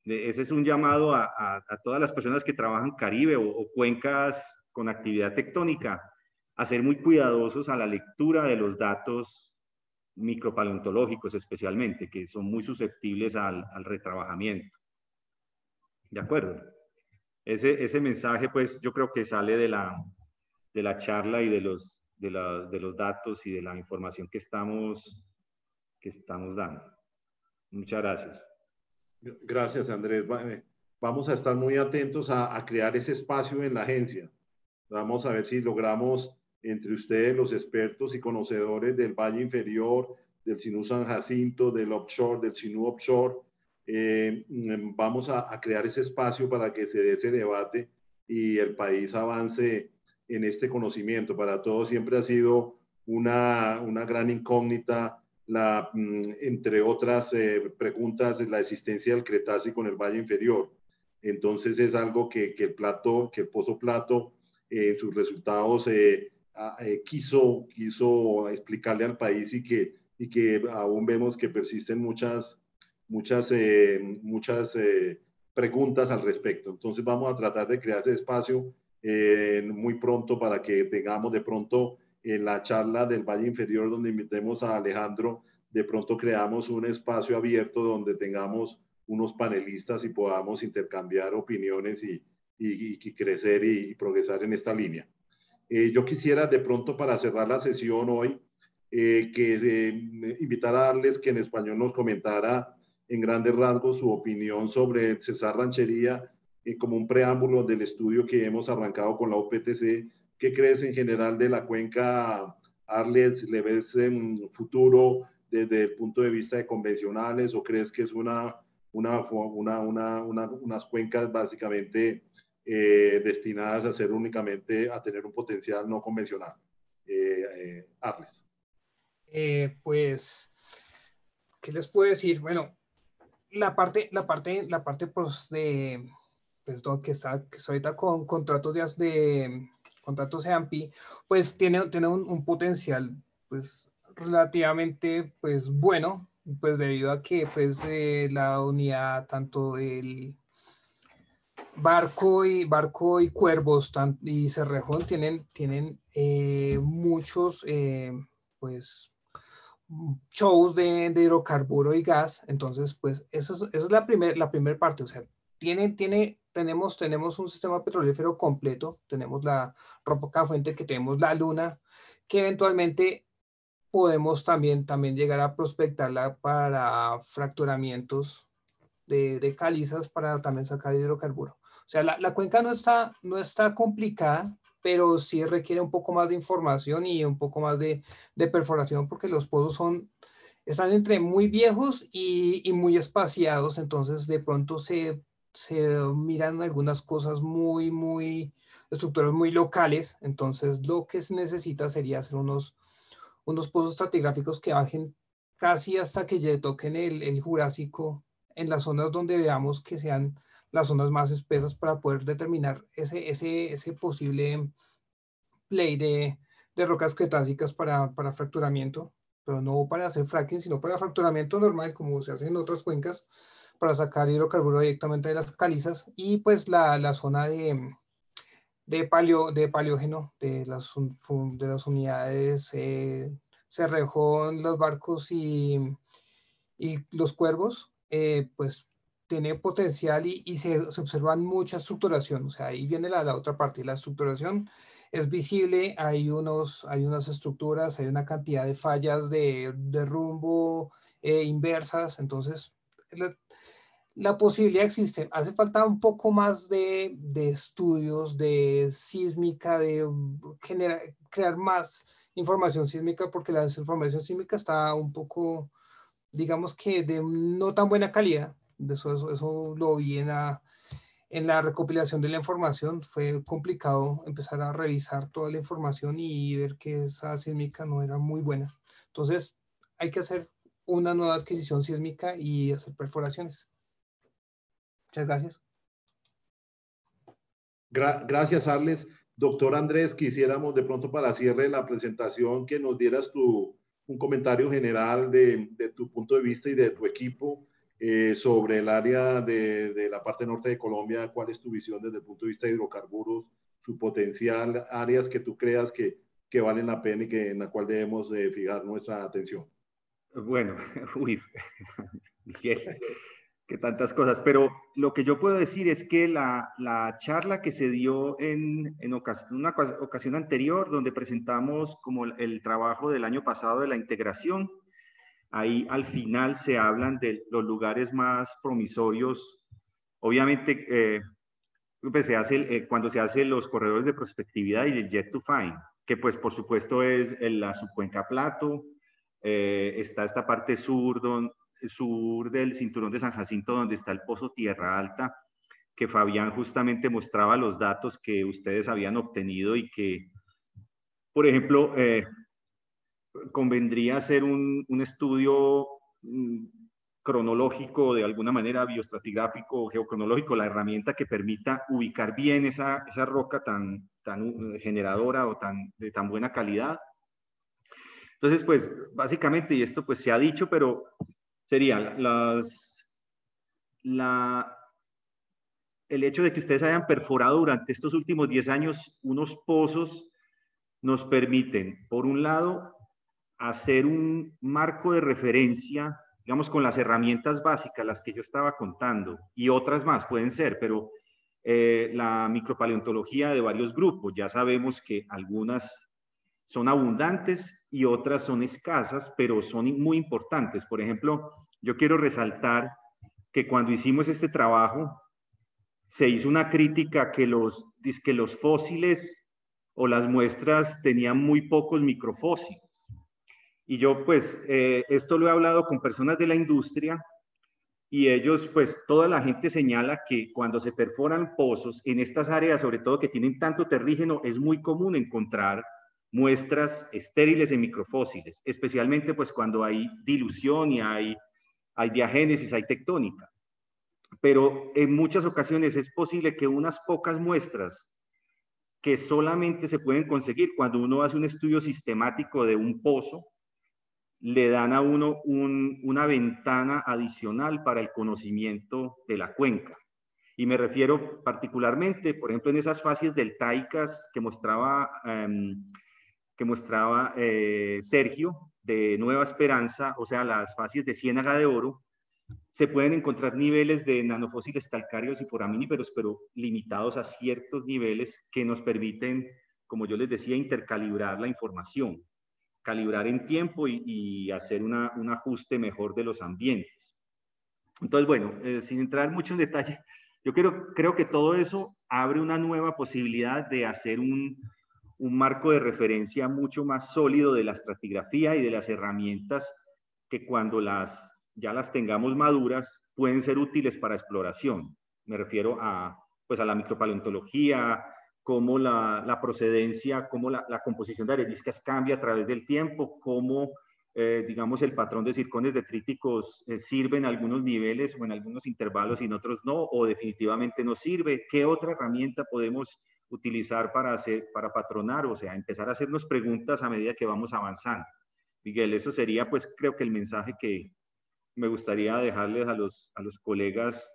Ese es un llamado a, todas las personas que trabajan Caribe o, cuencas con actividad tectónica, a ser muy cuidadosos a la lectura de los datos micropaleontológicos especialmente, que son muy susceptibles al, retrabajamiento. ¿De acuerdo? Ese, mensaje, pues, yo creo que sale de la, de la charla y de los, de, de, los datos y de la información que estamos, que estamos dando. Muchas gracias. Gracias, Andrés. Eh, vamos a estar muy atentos a, a crear ese espacio en la agencia. Vamos a ver si logramos entre ustedes, los expertos y conocedores del Valle Inferior, del Sinú San Jacinto, del offshore, del Sinú offshore. Eh, mm, vamos a, crear ese espacio para que se dé ese debate y el país avance en este conocimiento. Para todos siempre ha sido una, una gran incógnita, la, mm, entre otras eh, preguntas, la existencia del Cretácico en el Valle Inferior. Entonces es algo que, el plato, que el Pozo Plato, en sus resultados eh, eh, quiso, quiso explicarle al país y que, y que aún vemos que persisten muchas, muchas, eh, muchas eh, preguntas al respecto. Entonces vamos a tratar de crear ese espacio muy pronto para que tengamos de pronto en la charla del Valle Inferior donde invitemos a Alejandro, de pronto creamos un espacio abierto donde tengamos unos panelistas y podamos intercambiar opiniones y, y, crecer y progresar en esta línea. Eh, yo quisiera de pronto para cerrar la sesión hoy, eh, que eh, invitar a darles que en español nos comentara en grandes rasgos su opinión sobre el Cesar Ranchería como un preámbulo del estudio que hemos arrancado con la OPTC, ¿Qué crees en general de la cuenca Arles? ¿Le ves en futuro desde el punto de vista de convencionales o crees que es una, una, una, una unas cuencas básicamente eh, destinadas a ser únicamente a tener un potencial no convencional? Eh, eh Arles. pues, ¿qué les puedo decir? Bueno, la parte, la parte, la parte pues, de, pues, que está, que ahorita con contratos de contratos EAMPI, pues tiene, tiene un, un, potencial, pues, relativamente, pues, bueno, pues, debido a que, pues, eh, la unidad, tanto el barco y barco y cuervos y cerrejón tienen, tienen eh, muchos, eh, pues, shows de, de, hidrocarburo y gas. Entonces, pues eso es, esa es la primera la primer parte. O sea, tiene, tiene, tenemos, tenemos un sistema petrolífero completo. Tenemos la roca fuente, que tenemos la luna, que eventualmente podemos también, también llegar a prospectarla para fracturamientos de, de calizas para también sacar hidrocarburo. O sea, la, la cuenca no está, no está complicada, pero sí requiere un poco más de información y un poco más de, de perforación porque los pozos son, están entre muy viejos y, y muy espaciados, entonces de pronto se, se miran algunas cosas muy, muy, estructuras muy locales, entonces lo que se necesita sería hacer unos, unos pozos estratigráficos que bajen casi hasta que ya toquen el, el Jurásico en las zonas donde veamos que sean las zonas más espesas para poder determinar ese, ese, posible play de, de rocas cretásicas para, para, fracturamiento, pero no para hacer fracking, sino para fracturamiento normal, como se hace en otras cuencas, para sacar hidrocarburo directamente de las calizas y pues la, la zona de, de, paleo, de paleógeno de las, de las unidades eh, Cerrejón, los barcos y, y los cuervos, eh, pues tiene potencial y, y se, se, observan mucha estructuración. O sea, ahí viene la, la, otra parte. La estructuración es visible, hay, unos, hay unas estructuras, hay una cantidad de fallas de, de rumbo eh, inversas. Entonces, la, la, posibilidad existe. Hace falta un poco más de, de estudios de sísmica, de generar, crear más información sísmica, porque la información sísmica está un poco, digamos que de no tan buena calidad eso, eso, eso lo vi en la, en la recopilación de la información. Fue complicado empezar a revisar toda la información y ver que esa sísmica no era muy buena. Entonces, hay que hacer una nueva adquisición sísmica y hacer perforaciones. Muchas gracias. Gra gracias, Arles. Doctor Andrés, quisiéramos de pronto para cierre la presentación que nos dieras tu, un comentario general de, de, tu punto de vista y de tu equipo eh, sobre el área de, de, la parte norte de Colombia, cuál es tu visión desde el punto de vista de hidrocarburos, su potencial, áreas que tú creas que, que valen la pena y que, en la cual debemos eh, fijar nuestra atención. Bueno, *laughs* uy, *laughs* qué, qué, tantas cosas, pero lo que yo puedo decir es que la, la charla que se dio en, en una ocasión anterior, donde presentamos como el, el trabajo del año pasado de la integración, Ahí al final se hablan de los lugares más promisorios. Obviamente, eh, pues se hace, eh, cuando se hacen los corredores de prospectividad y el Jet to Find, que pues por supuesto es la subcuenca Plato, eh, está esta parte sur, don, sur del cinturón de San Jacinto donde está el pozo Tierra Alta, que Fabián justamente mostraba los datos que ustedes habían obtenido y que, por ejemplo, eh, convendría hacer un, estudio mm, cronológico, de alguna manera bioestratigráfico o geocronológico, la herramienta que permita ubicar bien esa, roca tan, tan uh, generadora o tan, de tan buena calidad. Entonces, pues básicamente, y esto pues se ha dicho, pero sería las, la, el hecho de que ustedes hayan perforado durante estos últimos 10 años unos pozos nos permiten, por un lado, hacer un marco de referencia, digamos, con las herramientas básicas, las que yo estaba contando, y otras más pueden ser, pero eh, la micropaleontología de varios grupos, ya sabemos que algunas son abundantes y otras son escasas, pero son muy importantes. Por ejemplo, yo quiero resaltar que cuando hicimos este trabajo, se hizo una crítica que los, que los fósiles o las muestras tenían muy pocos microfósiles. Y yo pues eh, esto lo he hablado con personas de la industria y ellos pues toda la gente señala que cuando se perforan pozos en estas áreas, sobre todo que tienen tanto terrígeno, es muy común encontrar muestras estériles en microfósiles, especialmente pues cuando hay dilución y hay, hay diagénesis, hay tectónica. Pero en muchas ocasiones es posible que unas pocas muestras que solamente se pueden conseguir cuando uno hace un estudio sistemático de un pozo, le dan a uno una ventana adicional para el conocimiento de la cuenca. Y me refiero particularmente, por ejemplo, en esas fases deltaicas que mostraba, em, que mostraba eh, Sergio de Nueva Esperanza, o sea, las fases de Ciénaga de Oro, se pueden encontrar niveles de nanofósiles calcáreos y foraminíferos, pero limitados a ciertos niveles que nos permiten, como yo les decía, intercalibrar la información calibrar en tiempo y, hacer un ajuste mejor de los ambientes. Entonces, bueno, eh, sin entrar mucho en detalle, yo creo que todo eso abre una nueva posibilidad de hacer un, un marco de referencia mucho más sólido de la estratigrafía y de las herramientas que cuando las ya las tengamos maduras pueden ser útiles para exploración. Me refiero a, pues, a la micropaleontología, cómo la, procedencia, cómo la, composición de areniscas cambia a través del tiempo, cómo, eh, digamos, el patrón de circones detríticos eh, sirve en algunos niveles o en algunos intervalos y en otros no, o definitivamente no sirve. ¿Qué otra herramienta podemos utilizar para, hacer, para patronar? O sea, empezar a hacernos preguntas a medida que vamos avanzando. Miguel, eso sería, pues, creo que el mensaje que me gustaría dejarles a los, a los colegas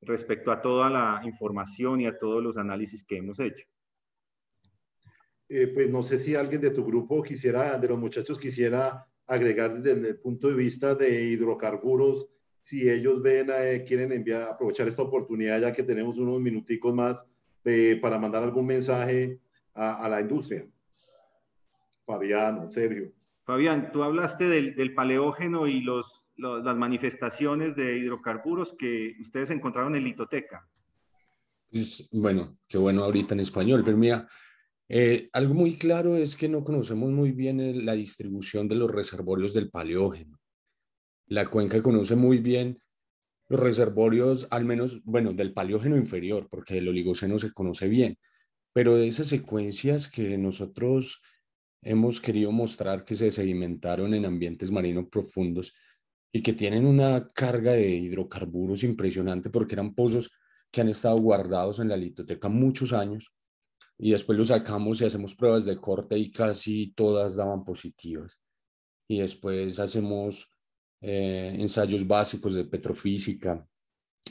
respecto a toda la información y a todos los análisis que hemos hecho. Eh, pues no sé si alguien de tu grupo quisiera, de los muchachos quisiera agregar desde el punto de vista de hidrocarburos, si ellos ven, eh, quieren enviar, aprovechar esta oportunidad ya que tenemos unos minuticos más eh, para mandar algún mensaje a, la industria. Fabián, Sergio. Fabián, tú hablaste del, del paleógeno y los las manifestaciones de hidrocarburos que ustedes encontraron en Litoteca. Pues, bueno, qué bueno ahorita en español, pero mira, eh, algo muy claro es que no conocemos muy bien la distribución de los reservorios del paleógeno. La cuenca conoce muy bien los reservorios, al menos, bueno, del paleógeno inferior, porque el oligoceno se conoce bien, pero de esas secuencias que nosotros hemos querido mostrar que se sedimentaron en ambientes marinos profundos, y que tienen una carga de hidrocarburos impresionante porque eran pozos que han estado guardados en la litoteca muchos años y después los sacamos y hacemos pruebas de corte y casi todas daban positivas. Y después hacemos eh, ensayos básicos de petrofísica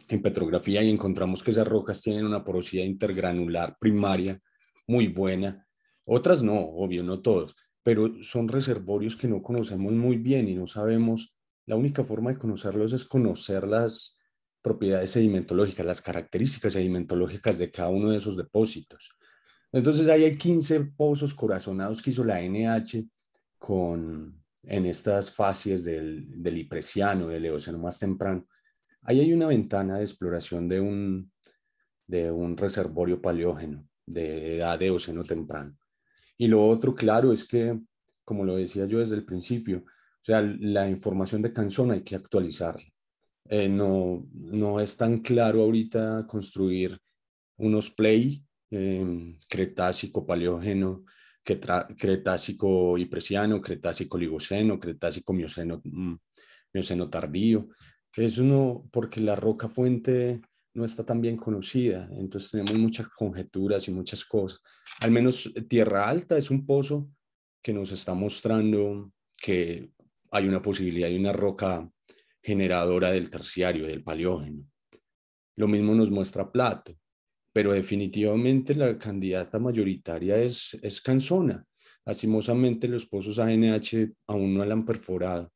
en petrografía y encontramos que esas rocas tienen una porosidad intergranular primaria muy buena. Otras no, obvio, no todos, pero son reservorios que no conocemos muy bien y no sabemos la única forma de conocerlos es conocer las propiedades sedimentológicas, las características sedimentológicas de cada uno de esos depósitos. Entonces ahí hay 15 pozos corazonados que hizo la NH con, en estas fases del, del Ipresiano, del Eoceno más temprano. Ahí hay una ventana de exploración de un, de un reservorio paleógeno de edad de Eoceno temprano. Y lo otro, claro, es que, como lo decía yo desde el principio, o sea, la información de Canzón hay que actualizarla. Eh, no, no es tan claro ahorita construir unos play eh, cretácico, paleógeno, cretácico hipresiano, cretácico ligoceno, cretácico mioceno, mm, mioceno tardío. Eso no, porque la roca fuente no está tan bien conocida, entonces tenemos muchas conjeturas y muchas cosas. Al menos Tierra Alta es un pozo que nos está mostrando que hay una posibilidad de una roca generadora del terciario, del paleógeno. Lo mismo nos muestra Plato, pero definitivamente la candidata mayoritaria es, es Canzona. Lastimosamente los pozos ANH aún no la han perforado.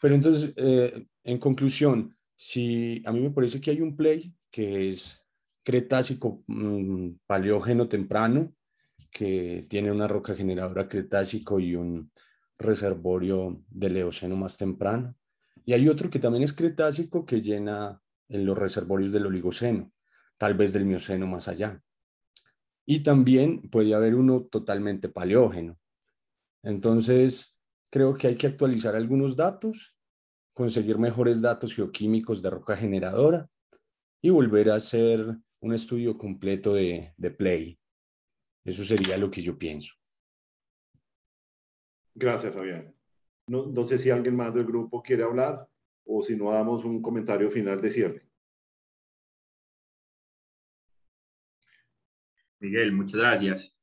Pero entonces, eh, en conclusión, si a mí me parece que hay un play que es Cretácico mm, Paleógeno temprano, que tiene una roca generadora Cretácico y un reservorio del Eoceno más temprano. Y hay otro que también es Cretácico que llena en los reservorios del Oligoceno, tal vez del Mioceno más allá. y también puede haber uno totalmente paleógeno. Entonces, creo que hay que actualizar algunos datos, conseguir mejores datos geoquímicos de roca generadora y volver a hacer un estudio completo de, de Play. Eso sería lo que yo pienso. Gracias, Fabián. No, no, sé si alguien más del grupo quiere hablar o si no damos un comentario final de cierre. Miguel, muchas gracias.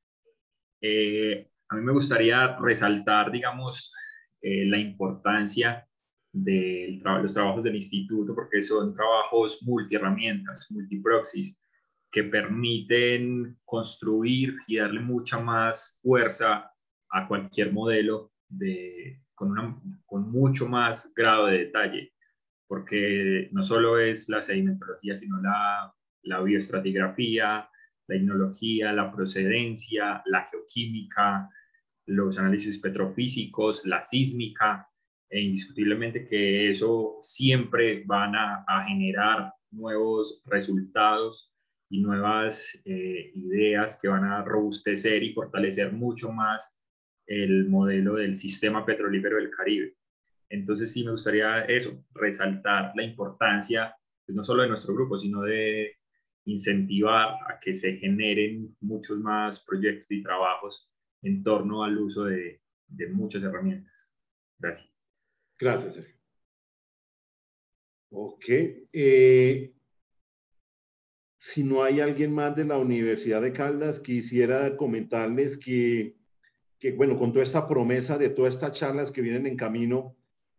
Eh, a mí me gustaría resaltar, digamos, eh, la importancia de los trabajos del instituto, porque son trabajos multiherramientas, multiproxys, que permiten construir y darle mucha más fuerza a cualquier modelo de, con, mucho más grado de detalle, porque no solo es la sedimentología, sino la bioestratigrafía, la etnología, la procedencia, la geoquímica, los análisis petrofísicos, la sísmica, e indiscutiblemente que eso siempre van a, generar nuevos resultados y nuevas eh, ideas que van a robustecer y fortalecer mucho más el modelo del sistema petrolífero del Caribe. Entonces sí me gustaría eso, resaltar la importancia, pues, no solo de nuestro grupo, sino de incentivar a que se generen muchos más proyectos y trabajos en torno al uso de, de muchas herramientas. Gracias. Gracias, Sergio. Ok. Eh, si no hay alguien más de la Universidad de Caldas, quisiera comentarles que, que bueno, con toda esta promesa de todas estas charlas que vienen en camino,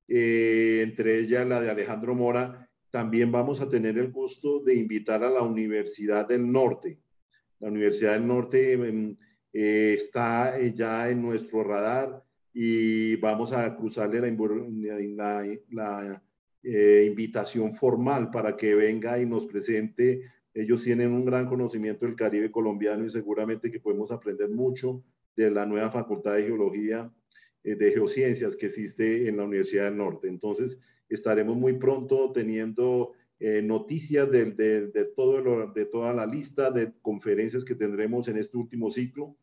eh, entre ellas la de Alejandro Mora, también vamos a tener el gusto de invitar a la Universidad del Norte. La Universidad del Norte em, eh, está ya en nuestro radar y vamos a cruzarle la, la, eh, invitación formal para que venga y nos presente. Ellos tienen un gran conocimiento del Caribe colombiano y seguramente que podemos aprender mucho de la nueva Facultad de Geología, eh, de Geociencias que existe en la Universidad del Norte. Entonces, estaremos muy pronto teniendo eh, noticias de, todo de toda la lista de conferencias que tendremos en este último ciclo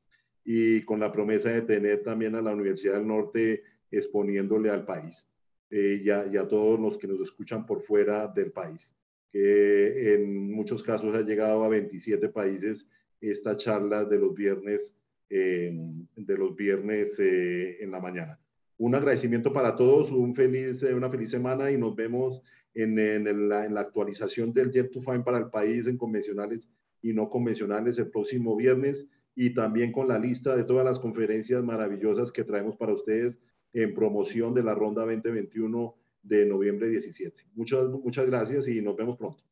y con la promesa de tener también a la Universidad del Norte exponiéndole al país eh, y, a, todos los que nos escuchan por fuera del país, que en muchos casos ha llegado a 27 países esta charla de los viernes, de los viernes eh, en la mañana un agradecimiento para todos, un feliz, eh, una feliz semana y nos vemos en, en, la, la, actualización del Jet to Fine para el país en convencionales y no convencionales el próximo viernes y también con la lista de todas las conferencias maravillosas que traemos para ustedes en promoción de la Ronda 2021 de noviembre 17. Muchas, muchas gracias y nos vemos pronto.